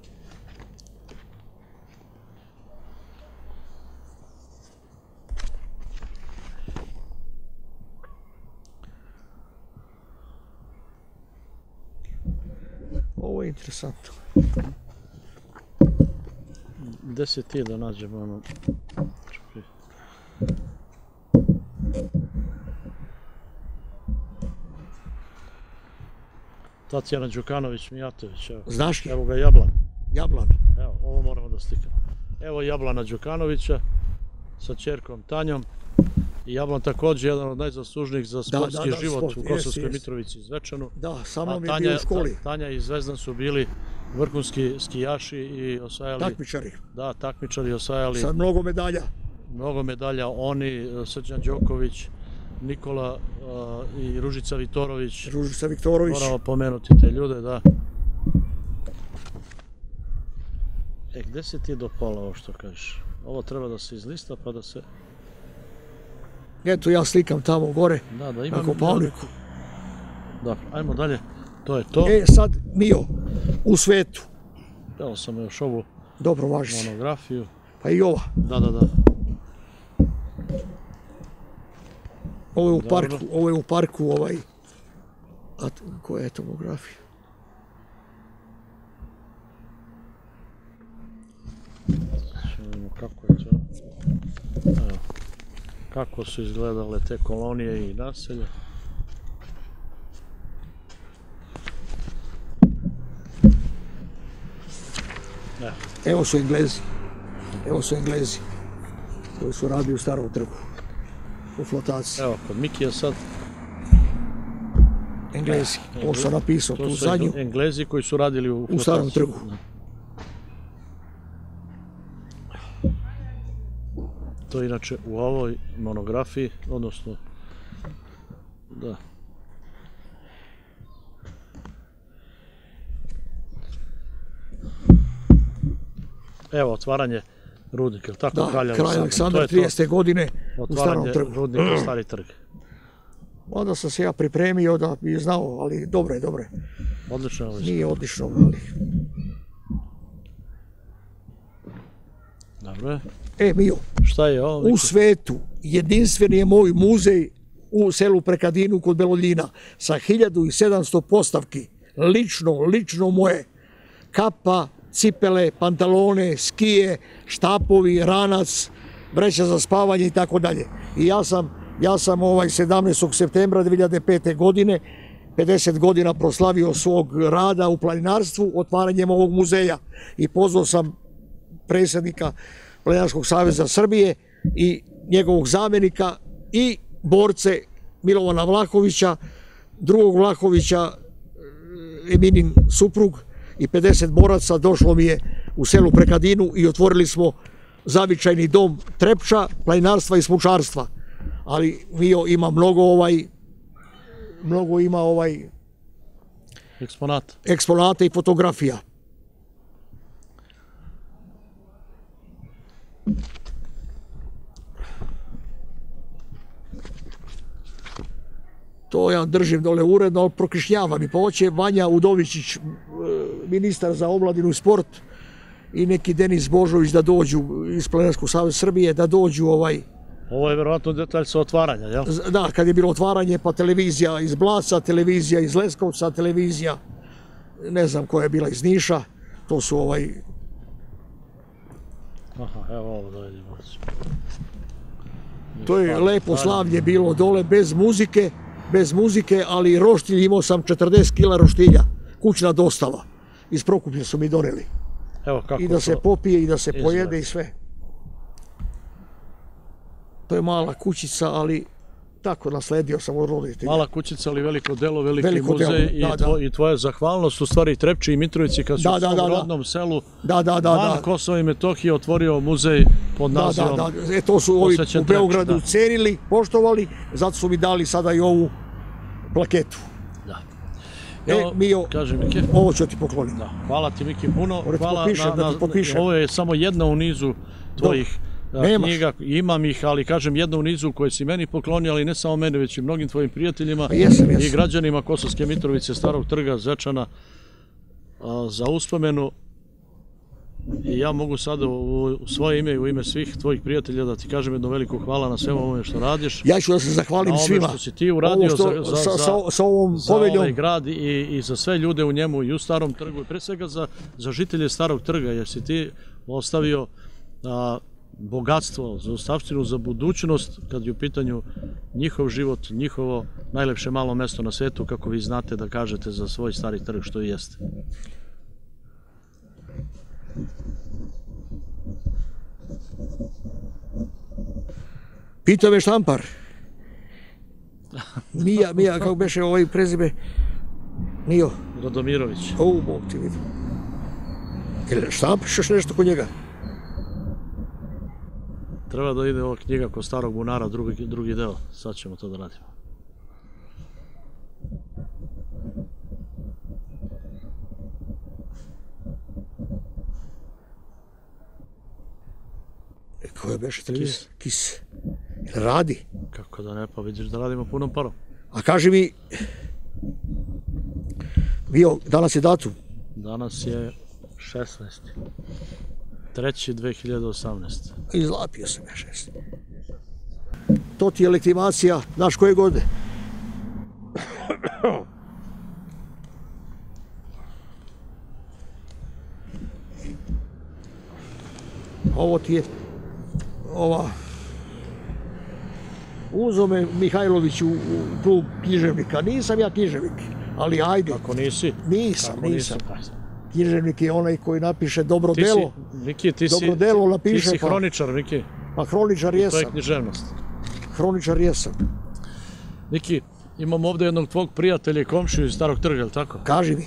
Ovo je interesantno. Gde si ti da nađemo ono... Čekaj. Tatjana Đukanović Mijatović, evo. Znaš li? Evo ga Jablan. Jablan. Evo, ovo moramo da slikamo. Evo Jablana Đukanovića sa čerkom Tanjom. I Jablan takođe jedan od najzaslužnijih za da, sportski da, život sport, u Kosovskoj. Mitrovici i Zvečanu. Da, sa A mnom je bio u školi. Ta- Tanja i Zvezdan su bili vrhunski skijaši i osvajali, Takmičari. da, takmičari osvajali Sa mnogo medalja. mnogo medalja. Oni, Srđan Đoković, Nikola a, i Ružica Vitorović. Ružica Viktorović. Moramo pomenuti te ljude, da. E, gde si ti do pola ovo što kažeš? Ovo treba da se izlista pa da se... Eto ja slikam tamo gore Da, da na imam... Kopalniku. Dobro, ajmo dalje. To je to. E sad Mio, u svetu. Evo sam još ovu Dobro važi monografiju. Pa i ova. Da, da, da. Ovo je u Dobro. parku, ovo je u parku ovaj. A koja je tomografija? Kako je to. Evo. Kako su izgledale te kolonije i naselje. Evo su Englezi. Evo su Englezi. Koji su radili u starom trgu. U flotaciji. evo kod Mikija sad. Englezi. Ovo sam napisao To tu zadnju. Englezi koji su radili u, U starom trgu. To je inače u ovoj monografiji, odnosno, da. Evo, otvaranje rudnika, jel tako, Da, kralj Aleksandar. Aleksandar, To je to, 30. godine u starom trgu. rudnika Stari trg. Onda sam se ja pripremio da bi znao, ali dobro je, dobro je. Odlično je. Nije odlično, ali... Dobro je. E, Mio, Šta je ovo? u svetu jedinstveni je moj muzej u selu Prekadinu kod Beloljina sa 1700 postavki, lično, lično moje, kapa, cipele, pantalone, skije, štapovi, ranac, vreća za spavanje i tako dalje. I ja sam, ja sam ovaj 17. septembra 2005. godine 50 godina proslavio svog rada u planinarstvu otvaranjem ovog muzeja i pozvao sam predsjednika Planinarskog saveza Srbije i njegovog zamjenika i borce Milovana Vlahovića, drugog Vlahovića, Eminin suprug i 50 boraca došlo mi je u selu Prekadinu i otvorili smo zavičajni dom Trepča, planinarstva i smučarstva. Ali Mio ima mnogo ovaj mnogo ima ovaj Eksponat. eksponata i fotografija. To ja držim dole uredno, ali prokrišnjava mi. Pa hoće Vanja Udovičić, e, ministar za omladinu i sport, i neki Denis Božović da dođu iz Planinarskog saveza Srbije, da dođu ovaj, Ovo je verovatno detalj sa otvaranja, jel? Da, kad je bilo otvaranje, pa televizija iz Blaca, televizija iz Leskovca, televizija, ne znam koja je bila iz Niša, to su ovaj, Aha, evo ovo da vidimo. to je lepo slavlje bilo dole, bez muzike, bez muzike, ali roštilj imao sam 40 kila roštilja, kućna dostava, iz Prokuplja su mi doneli. Evo kako I da se popije i da se izgleda. pojede i sve. To je mala kućica, ali tako nasledio sam od roditelja. Mala kućica, ali veliko delo, veliki Veliko muzej delo, i, da, tvo, da. i tvoja zahvalnost u stvari Trepči i Mitrovici kad su Da, u da, svom da, da. rodnom selu Da, da, da, van da. Kosova i Metohije otvorio muzej pod Da, da, nazivom da, e, to su ovi u Beogradu cenili, poštovali, zato su mi dali sada i ovu plaketu. Da. E, Evo, Mio, Kaže Miki. ovo ću ti pokloniti. Da, hvala ti Miki puno. Hvala potpišem, da ti potpišem. Ovo je samo jedna u nizu tvojih Nemaš. knjiga. Imam ih, ali kažem jedna u nizu koje si meni poklonio, ali ne samo meni, već i mnogim tvojim prijateljima Pa jesam, jesam. i građanima Kosovske Mitrovice, Starog trga, Zečana, a, za uspomenu. I ja mogu sada u, u svoje ime i u ime svih tvojih prijatelja da ti kažem jedno veliko hvala na svemu ovome što radiš. Ja ću da se zahvalim Na svima. što si ti uradio Ovo što- za- za- sa, sa, ovom za ovaj grad i, i za sve ljude u njemu i u starom trgu i pre svega za, za žitelje starog trga jer si ti ostavio a, bogatstvo, za ostavštinu, za budućnost kad je u pitanju njihov život, njihovo najlepše malo mesto na svetu kako vi znate da kažete za svoj stari trg što i jeste. Pitao me štampar. Mija, Mija, kako beše ovaj prezime? Mio, Radomirović. o, Bog ti vidi. Jel štampaš još nešto kod njega? Treba da ide ova knjiga kod starog bunara, drugi, drugi deo. Sad ćemo to da radimo. E, Koja beše televizija? Kis. Radi? Kako da ne, pa vidiš da radimo punom parom. A kaži mi, Mio, danas je datum. Danas je 16. 3. 2018. Izlapio sam ja šest. To ti je legitimacija, znaš koje godine? Ovo ti je ova Uzo me Mihajlović u, u klub književnika. Nisam ja književnik, ali ajde. Ako nisi, Nisam, Kako nisam. nisi? Književnik je onaj koji napiše dobro ti si, delo, Miki, ti si, Dobro delo ti napiše, si pa- hroničar, Miki. pa hroničar To je jesam. književnost. Hroničar jesam. Miki, imam ovde jednog tvog prijatelja i komšiju iz Starog trga, je li tako? Kaži mi.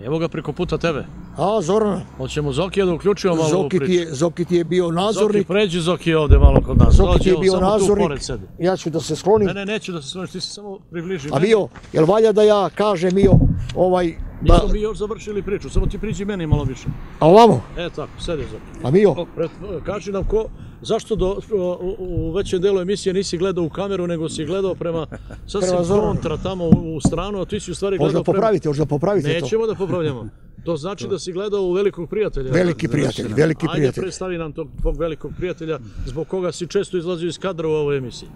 Evo ga preko puta tebe. A, Zorana, Hoćemo Zokija da uključimo malo Zoki ti, priču. je, Zoki ti je bio Zoki, nadzornik. pređi Zoki ovde malo kod nas. Zoki Dođi, ti je bio nadzornik. Ja ću da se sklonim. Ne, ne, neću da se sloniš, ti se samo približi. A meni. Mio, jel valja da ja kažem Mio, ovaj, Nismo mi još završili priču, samo ti priđi meni malo više. a ovamo, E tako, sedi Zoki. a Mio, Pred, kaži nam ko, zašto do, u, u većem delu emisije nisi gledao u kameru, nego si gledao prema sasvim kontra tamo u, u stranu, a ti si u stvari možda gledao prema... popravite, možda popravite to. Nećemo da popravljamo. To znači da si gledao u velikog prijatelja. Veliki prijatelj, veliki Ajde, prijatelj. predstavi nam tog, tog velikog prijatelja zbog koga si često izlazio iz kadra u ovoj emisiji.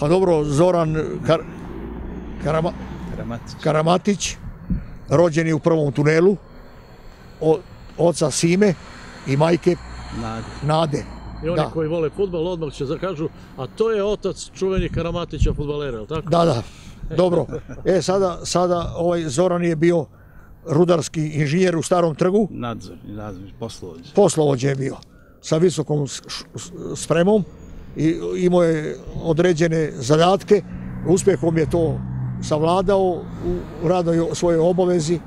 Pa dobro, Zoran Kar, Karama. Karamatić, rođen je u prvom tunelu, o, oca Sime i majke Nade. Nade. I oni Da. koji vole futbal odmah će zakažu, a to je otac čuveni Karamatića futbalera, je li tako? Da, da, dobro. E, sada, sada ovaj Zoran je bio rudarski inženjer u starom trgu, Nadzor, nadzor, poslovođe. poslovođe je bio sa visokom spremom i imao je određene zadatke. Uspjehom je to savladao u radnoj svojoj obavezi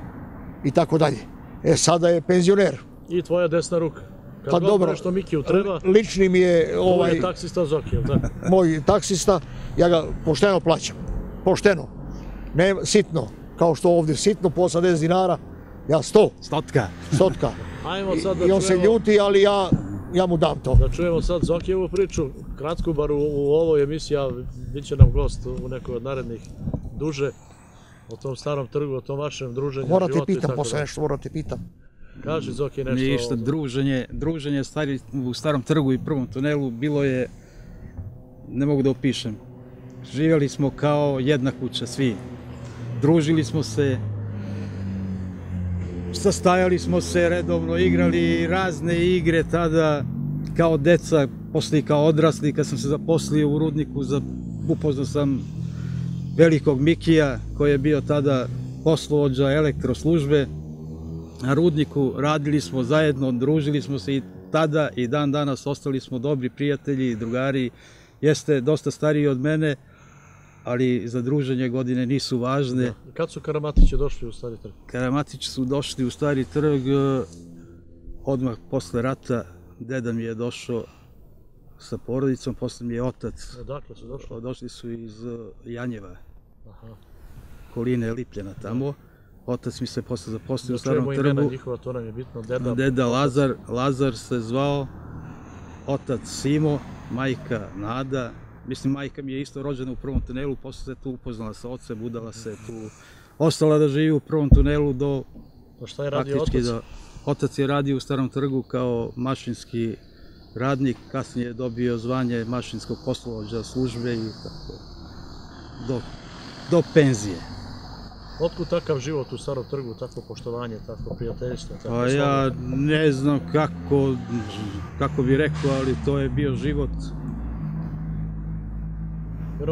i tako dalje. E, sada je penzioner. I tvoja desna ruka. Kad Pa dobro. nešto Mikiju treba, Lični mi je ovaj... je taksista Zoki, tako? moj taksista, ja ga pošteno plaćam. Pošteno. Ne sitno, kao što ovdje sitno po 80 dinara, ja 100, Stotka. stotka. Ajmo sad da I on se ljuti, ali ja, ja mu dam to. da čujemo sad Zokijevu priču, kratku bar u, u ovoj emisiji, a bit će nam gost u nekoj od narednih duže, o tom starom trgu, o tom vašem druženju, Moram te životu i pitam posle nešto, moram te pitam. Kaži Zoki nešto. Ništa, druženje, druženje stari u starom trgu i prvom tunelu bilo je, ne mogu da opišem. Živjeli smo kao jedna kuća, svi. Družili smo se, sastajali smo se redovno, igrali razne igre tada kao deca, posle i kao odrasli, kad sam se zaposlio u Rudniku, za, upoznao sam velikog Mikija, koji je bio tada poslovođa elektroslužbe, na Rudniku, radili smo zajedno, družili smo se i tada i dan danas ostali smo dobri prijatelji i drugari. Jeste dosta stariji od mene, ali za druženje godine nisu važne. Kad su Karamatići došli u stari trg? Karamatić su došli u stari trg e, odmah posle rata. Deda mi je došao sa porodicom, posle mi je otac. Odakle su došli? Došli su iz e, Janjeva, Aha. koline Lipljana tamo. Otac mi se posle zaposlio u starom trgu. njihova, to nam je bitno. Deda, Deda Lazar, Lazar se zvao, otac Simo, majka Nada. Mislim, majka mi je isto rođena u prvom tunelu, posle se tu upoznala sa ocem, udala se tu, ostala da živi u prvom tunelu do pa šta je radio otac? do... Otac je radio u starom trgu kao mašinski radnik, kasnije je dobio zvanje mašinskog poslovođa službe i tako do, do penzije. Otkud takav život u starom trgu, takvo poštovanje, takvo prijateljstvo? Takvo Pa ja ne znam kako, kako bi rekao, ali to je bio život.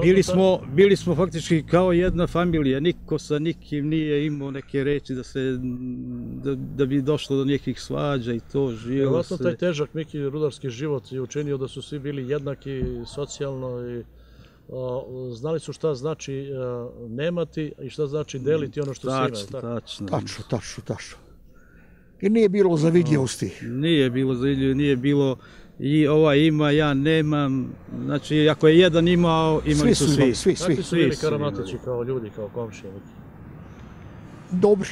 Bili smo, bili smo faktički kao jedna familija, niko sa nikim nije imao neke reči da se, da, da bi došlo do nekih svađa i to živjelo Vjerovatno taj se. težak neki rudarski život je učinio da su svi bili jednaki socijalno i znali su šta znači a, nemati i šta znači deliti ono što se ima. Tačno, tačno. Tačno, tačno, tačno. I nije bilo zavidljivosti. Nije bilo zavidljivo, nije bilo i ova ima, ja nemam. Znači, ako je jedan imao, imali Svi su svi. svi, svi. Kakvi su bili su karamatići kao ljudi, kao komšije? neki? Dobri.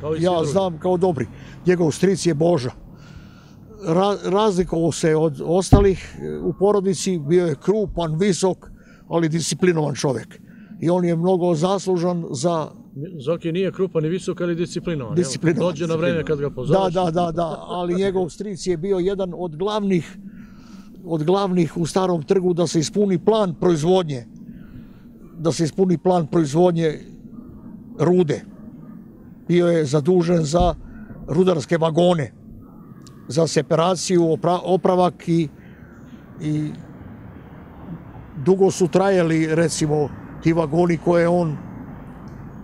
Kao i svi Ja drugi. znam kao dobri. Njegov stric je Boža. Ra razlikovao se od ostalih u porodici, bio je krupan, visok, ali disciplinovan čovjek. I on je mnogo zaslužan za... Zoki nije krupan i visok, ali disciplinovan. Disciplinovan, Dođe na vreme kad ga Da, pozoveš. da, da, da, ali njegov stric je bio jedan od glavnih od glavnih u starom trgu da se ispuni plan proizvodnje da se ispuni plan proizvodnje rude. Bio je zadužen za rudarske vagone, za separaciju, opra- opravak i, i dugo su trajali recimo ti vagoni koje je on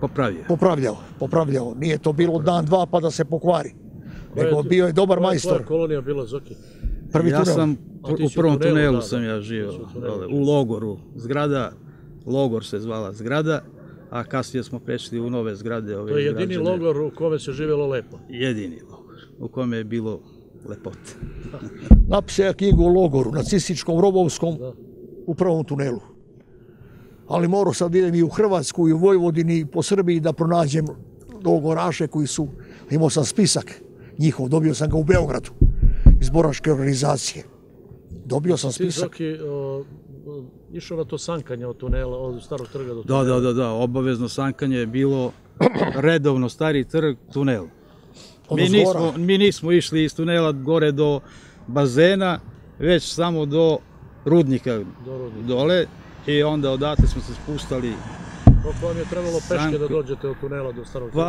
Popravio. popravljao, popravljao. Nije to bilo dan, dva pa da se pokvari. Koja Nego bio je dobar koja majstor. tvoja kolonija bila Zoki? Prvi ja tunel. sam u prvom tunelu, sam ja živio, u logoru. Zgrada, logor se zvala zgrada, a kasnije smo prešli u nove zgrade. Ove To je jedini logor u kome se živjelo lepo. Jedini logor, u kome je bilo lepote. Napisao je knjigu o logoru, nacističkom, robovskom, Da. u prvom tunelu. Ali morao sam da idem i u Hrvatsku i u Vojvodini i po Srbiji da pronađem logoraše koji su, imao sam spisak njihov, dobio sam ga u Beogradu iz boračke organizacije. Dobio sam Ti spisak. Zoki o, o, išao na to sankanje od tunela, od starog trga do Da, tunela. da, da, da, obavezno sankanje je bilo redovno stari trg, tunel. Mi nismo, mi nismo išli iz tunela gore do bazena, već samo do rudnika Do rudnika. dole i onda odatle smo se spustali Koliko vam je trebalo peške da dođete od tunela do starog trga?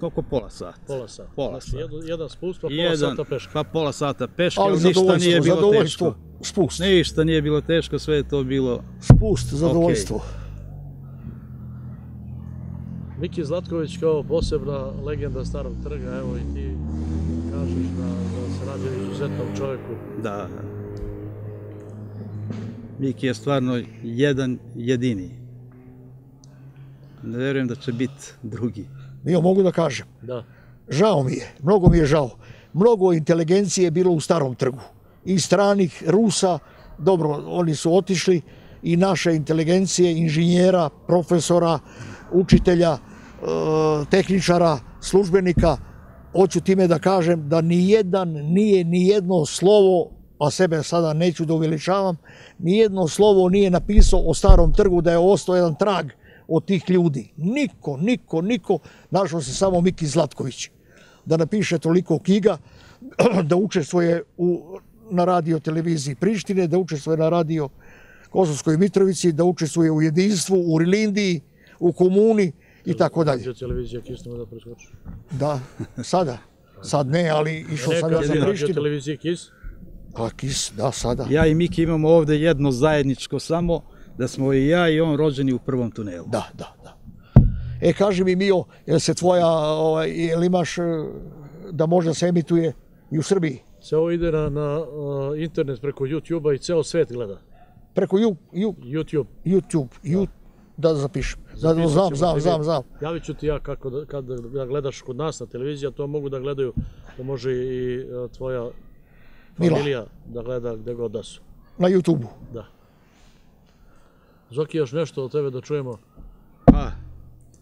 pa oko pola sata. Pola sata. pola znači, sata. jedan, jedan spust, pa pola Jedan, sata peške. pa pola sata peške, Ali ništa nije bilo zadovoljstvo, teško. spust, Ništa nije bilo teško, sve je to bilo spust, zadovoljstvo. Miki Zlatković kao posebna legenda starog trga, evo i ti kažeš da, da se radi o izuzetnom čovjeku. da Miki je stvarno jedan jedini. Ne verujem da će biti drugi. Mio, mogu da kažem, Da. žao mi je, mnogo mi je žao. Mnogo inteligencije je bilo u starom trgu. I stranih, Rusa, dobro, oni su otišli, i naše inteligencije, inženjera, profesora, učitelja, e, tehničara, službenika. Hoću time da kažem da ni jedan nije ni jedno slovo, a sebe sada neću da uveličavam, ni jedno slovo nije napisao o starom trgu da je ostao jedan trag od tih ljudi. Niko, niko, niko, našao se samo Miki Zlatković da napiše toliko knjiga, da učestvuje u, na radio televiziji Prištine, da učestvuje na radio Kosovskoj Mitrovici, da učestvuje u jedinstvu, u Rilindiji, u komuni i tako dalje. Radio televizija Kisnemo da preskoči. Da, sada. Sad ne, ali išao sam ja za radio Prištinu. televizija Kis. Pa kis, da, sada. Ja i Miki imamo ovde jedno zajedničko samo, da smo i ja i on rođeni u prvom tunelu. Da, da, da. E, kaži mi Mio, jel se tvoja, ovaj, jel imaš e, da može da se emituje i u Srbiji? Ovo ide na, na uh, internet preko YouTube-a i ceo svet gleda. Preko ju, ju, YouTube. YouTube, ju, da zapišem. Da, Zapisat znam, znam, znam, znam. Javit ću ti ja kako da, kad da gledaš kod nas na televiziji, a to mogu da gledaju, to može i uh, tvoja Mila. familija da gleda gde god da su. Na YouTube-u. Da. Zoki, još nešto od tebe da čujemo? Pa,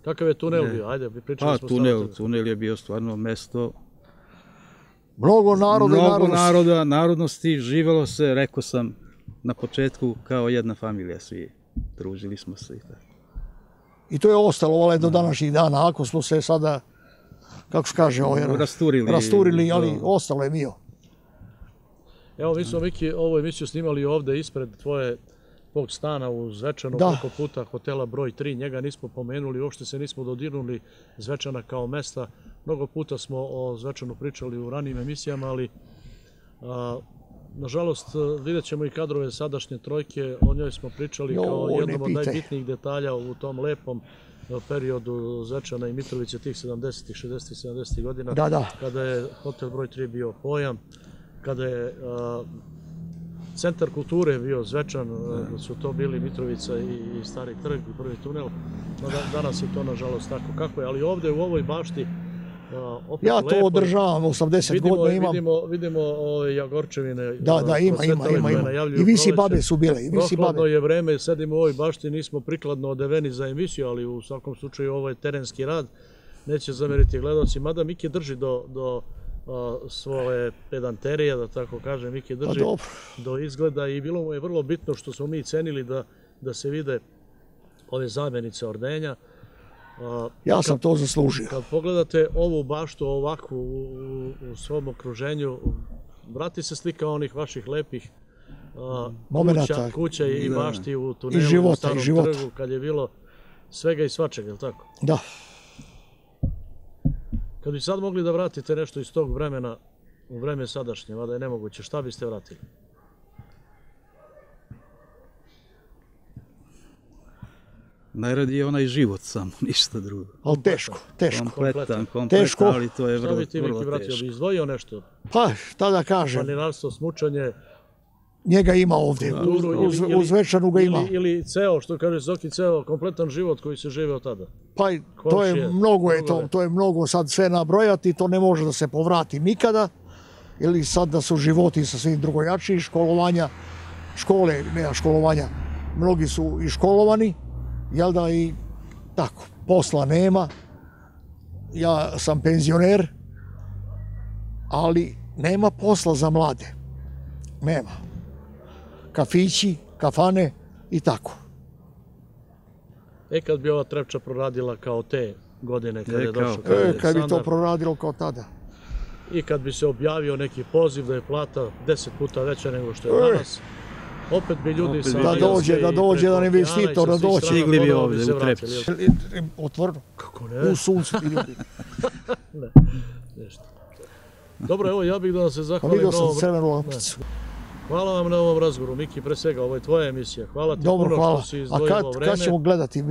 Kakav je tunel Ne. bio? Ajde, pričali Pa smo tunel, tunel je bio stvarno mesto Mnogo naroda i mnogo narodnosti. naroda, narodnosti, živelo se, rekao sam na početku, kao jedna familija svi. Družili smo se i tako. I to je ostalo vale do današnjih dana. Ako smo se sada, kako se kaže, ovaj, Rasturili. rasturili, ali ostalo je mio. Evo, mi smo, Miki, ovu emisiju snimali ovde ispred tvoje tvog stana u Zvečanu, koliko puta hotela broj 3, njega nismo pomenuli, uopšte se nismo dodirnuli Zvečana kao mesta. Mnogo puta smo o Zvečanu pričali u ranijim emisijama, ali a, nažalost vidjet ćemo i kadrove sadašnje trojke, o njoj smo pričali Jo, kao jednom od najbitnijih detalja u tom lepom e, periodu Zvečana i Mitrovice tih 70-ih, 60-ih, 70-ih godina Da, da. kada je hotel broj 3 bio pojam, kada je a, centar kulture bio zvečan, da su to bili Mitrovica i, i Stari trg prvi tunel. No, da, danas je to nažalost tako kako je, ali ovde u ovoj bašti Ja to lepo, održavam, 80 vidimo, godina imam. Vidimo, vidimo ove Jagorčevine. Da, da, ima, ima, ima, ima. I visi babe su bile, i visi babe. je vreme, sedimo u ovoj bašti, nismo prikladno odeveni za emisiju, ali u svakom slučaju ovo je terenski rad, neće zameriti gledalci, mada Miki drži do, do svoje pedanterije, da tako kažem, Miki Pa drži do izgleda i bilo mu je vrlo bitno što smo mi cenili da, da se vide ove zamenice ordenja. Ja sam to zaslužio. kad pogledate ovu baštu ovakvu u, svom okruženju, vrati se slika onih vaših lepih a, kuća, kuća i bašti u tunelu, života, u i starom života. trgu, kad je bilo svega i svačega, je li tako? Da. Kad bi sad mogli da vratite nešto iz tog vremena u vreme sadašnje, vada je nemoguće, šta biste vratili? Najradije onaj život samo, ništa drugo. Ali teško, teško. Kompletan, kompletan, Teško. ali to je Šta vrlo, bi ti Miki vrlo vratio? Bi teško. izdvojio nešto? Pa, šta da kažem, Planinarstvo, smučanje, njega ima ovdje. Uz, kulturu uz, ili- uz večanu ga ima. ili, ceo, što kaže Zoki, ceo kompletan život koji se živeo tada. Pa to je mnogo je mnogo to, je. to je mnogo sad sve nabrojati, to ne može da se povrati nikada. Ili sad da su životi sa svim drugojačiji, školovanja, škole, nema školovanja, mnogi su i školovani, jel da i tako, posla nema. Ja sam penzioner, ali nema posla za mlade. Nema. Kafići, kafane i tako. E kad bi ova trepča proradila kao te godine kad E, je došao kao E, kad bi to proradilo kao tada. i kad bi se objavio neki poziv da je plata 10 puta veća nego što je E. danas, opet bi ljudi Opet sa bi- Da dođe, da dođe preko jedan okeana i investitor, sa da dođe. Stigli bi se u vratili. Trepčić. Otvoreno. Kako ne? U suncu ti ljudi. Ništa. Dobro, evo ja bih da vam se Pa zahvalim vidio na sam crvenu lampicu. Hvala vam na ovom razgovoru, Miki, pre svega, ovo je tvoja emisija. Hvala ti Dobro, puno hvala. što si A izdvojio kad, ovo vreme. kad ćemo gledati?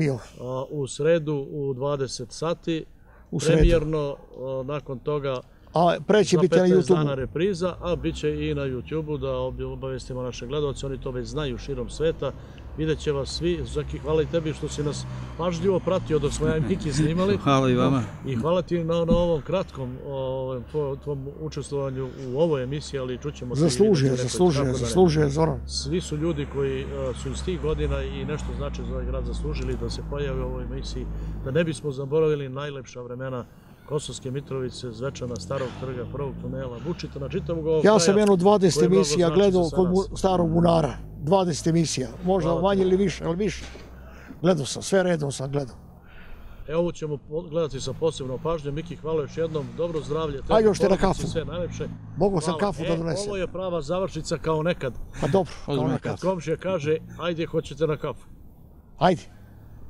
A, u sredu u 20 sati. U sredu. Premijerno, a, nakon toga A preće za biti na 15 dana YouTube. repriza, a bit će i na YouTube-u da obavestimo naše gledalce, oni to već znaju širom sveta. Vidjet će vas svi, Zaki, hvala i tebi što si nas pažljivo pratio dok smo ja i Miki snimali. Hvala i vama. I hvala ti na, na ovom kratkom o, tvom, tvom učestvovanju u ovoj emisiji, ali čućemo se Zaslužuje, zaslužuje, zaslužuje Zoran. Svi su ljudi koji uh, su iz tih godina i nešto znače za ovaj grad zaslužili da se pojave u ovoj emisiji, da ne bismo zaboravili najlepša vremena Kosovske Mitrovice, Zvečana, Starog trga, Prvog tunela, Vučita, na čitavog ovog Ja sam jedno 20 koji mnogo emisija gledao kod mu- starog bunara. 20 emisija. Možda Hvala manje ili više, ali više. Gledao sam, sve redom sam gledao. E, ovo ćemo gledati sa posebnom pažnjom. Miki, hvala još jednom, dobro zdravlje, Ajde još te na kafu. Sve najlepše. Mogao sam kafu e, da Ovo donesem. je prava završnica kao nekad. Pa dobro, kao nekad. Kad komšija kaže, ajde, hoćete na kafu. Ajde,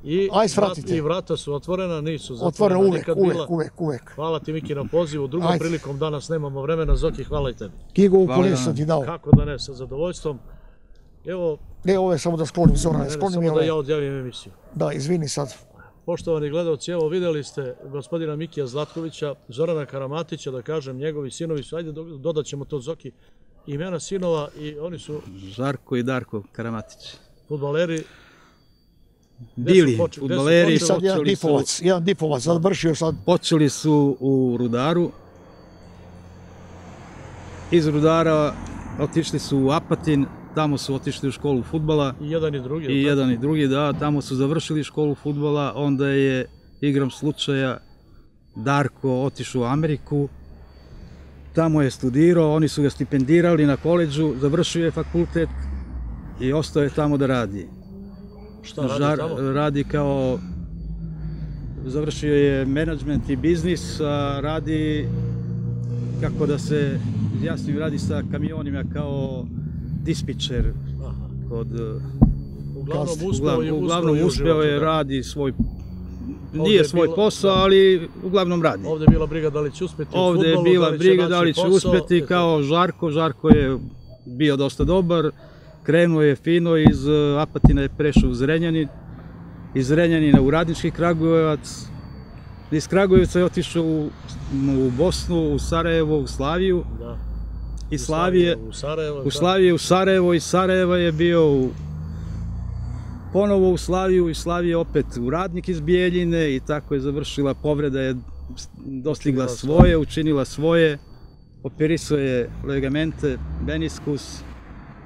I, Aj, vrat- svratite. I vrata su otvorena, nisu zatvorena. otvoreno uvek, nikad uvek, bila. uvek, uvek. Hvala ti Miki na pozivu, drugom prilikom danas nemamo vremena, Zoki, hvala i tebi. Polje vam. sam ti dao. Kako da ne, sa zadovoljstvom. Evo, Ne, ove samo da sklonim Zorane, ne, sklonim samo je da ja odjavim emisiju. Da, izvini sad. Poštovani gledalci, evo videli ste gospodina Mikija Zlatkovića, Zorana Karamatića, da kažem, njegovi sinovi su, ajde do- dodat ćemo to Zoki, imena sinova i oni su Žarko i Darko Karamatić. futbaleri. Bili futbaleri, sad jedan su, dipovac, jedan dipovac, sad vršio sad. počeli su u Rudaru. Iz Rudara otišli su u Apatin, tamo su otišli u školu futbala. I jedan i drugi. I jedan i drugi, da, tamo su završili školu futbala, onda je igrom slučaja Darko otišao u Ameriku, tamo je studirao, oni su ga stipendirali na koleđu, završio je fakultet i ostao je tamo da radi. Šta radi Žar- tamo? radi kao završio je menadžment i biznis, a radi kako da se izjasnim, radi sa kamionima kao dispičer Aha. kod Uglavnom Kasni. uspeo je, uglavnom, uglavnom uspeo je radi svoj Ovdje nije je svoj bilo- posao, ali uglavnom radi. Ovdje je bila briga da li će uspjeti u Ovde je bila da li će briga da li će posao. Eto. kao Žarko. Žarko je bio dosta dobar, krenuo je fino, iz eh, Apatina je prešao u Zrenjanin, iz Zrenjanina u Radnički Kragujevac, iz Kragujevca je otišao u, u Bosnu, u Sarajevo, u Slaviju, Da. i Slavije, U Sarajevo. u Slavije, u Sarajevo, iz Sarajeva je bio u, ponovo u Slaviju i Slavije opet u Radnik iz Bijeljine i tako je završila, povreda je dostigla svoje, učinila svoje, operisao je legamente, meniskus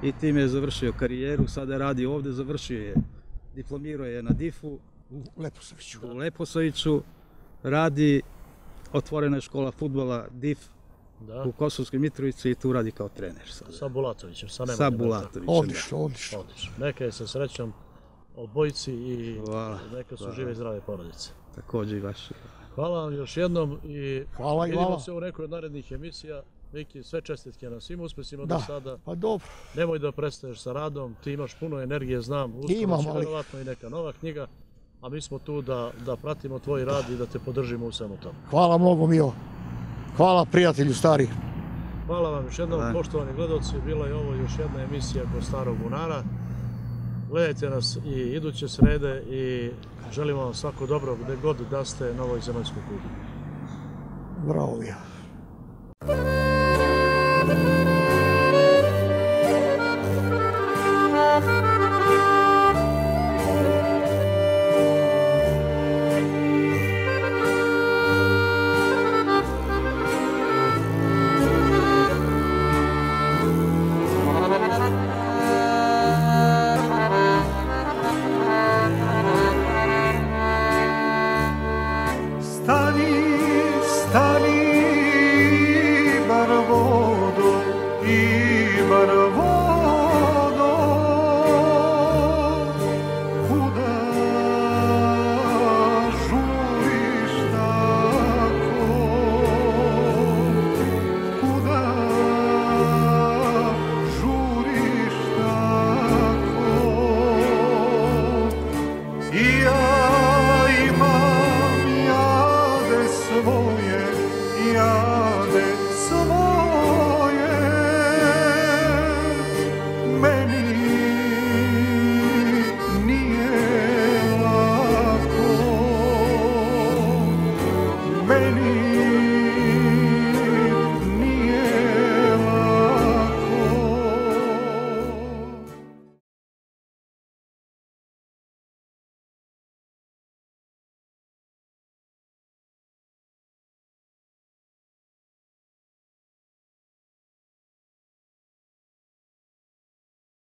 i time je završio karijeru, sada radi ovde, završio je, diplomirao je na DIF-u Lepo se viću. u Leposaviću, radi, otvorena je škola futbala DIF Da. u Kosovskoj Mitrovici i tu radi kao trener sada. Sa Bulatovićem, sa Nemanjom. Sa? Bulatovićem. Odlično, odlično. Neka je sa srećom obojici i Hvala, neka su hvala. žive i zdrave porodice. Takođe i vaši. Hvala vam još jednom i Hvala vidimo se u nekoj od narednih emisija. Viki, sve čestitke na svim uspesima do sada. Pa dobro. Nemoj da prestaješ sa radom, ti imaš puno energije, znam. Uskoro Imam, će ali- i neka nova knjiga, a mi smo tu da, da pratimo tvoj rad i da te podržimo u svemu tome. Hvala mnogo Mio. Hvala prijatelju stari. Hvala vam još jednom, poštovani gledalci, bila je ovo još jedna emisija kod Starog Bunara. Gledajte nas i iduće srede i želimo vam svako dobro gde god da ste na ovoj zemaljskoj kugli. Bravo Mio. thank you.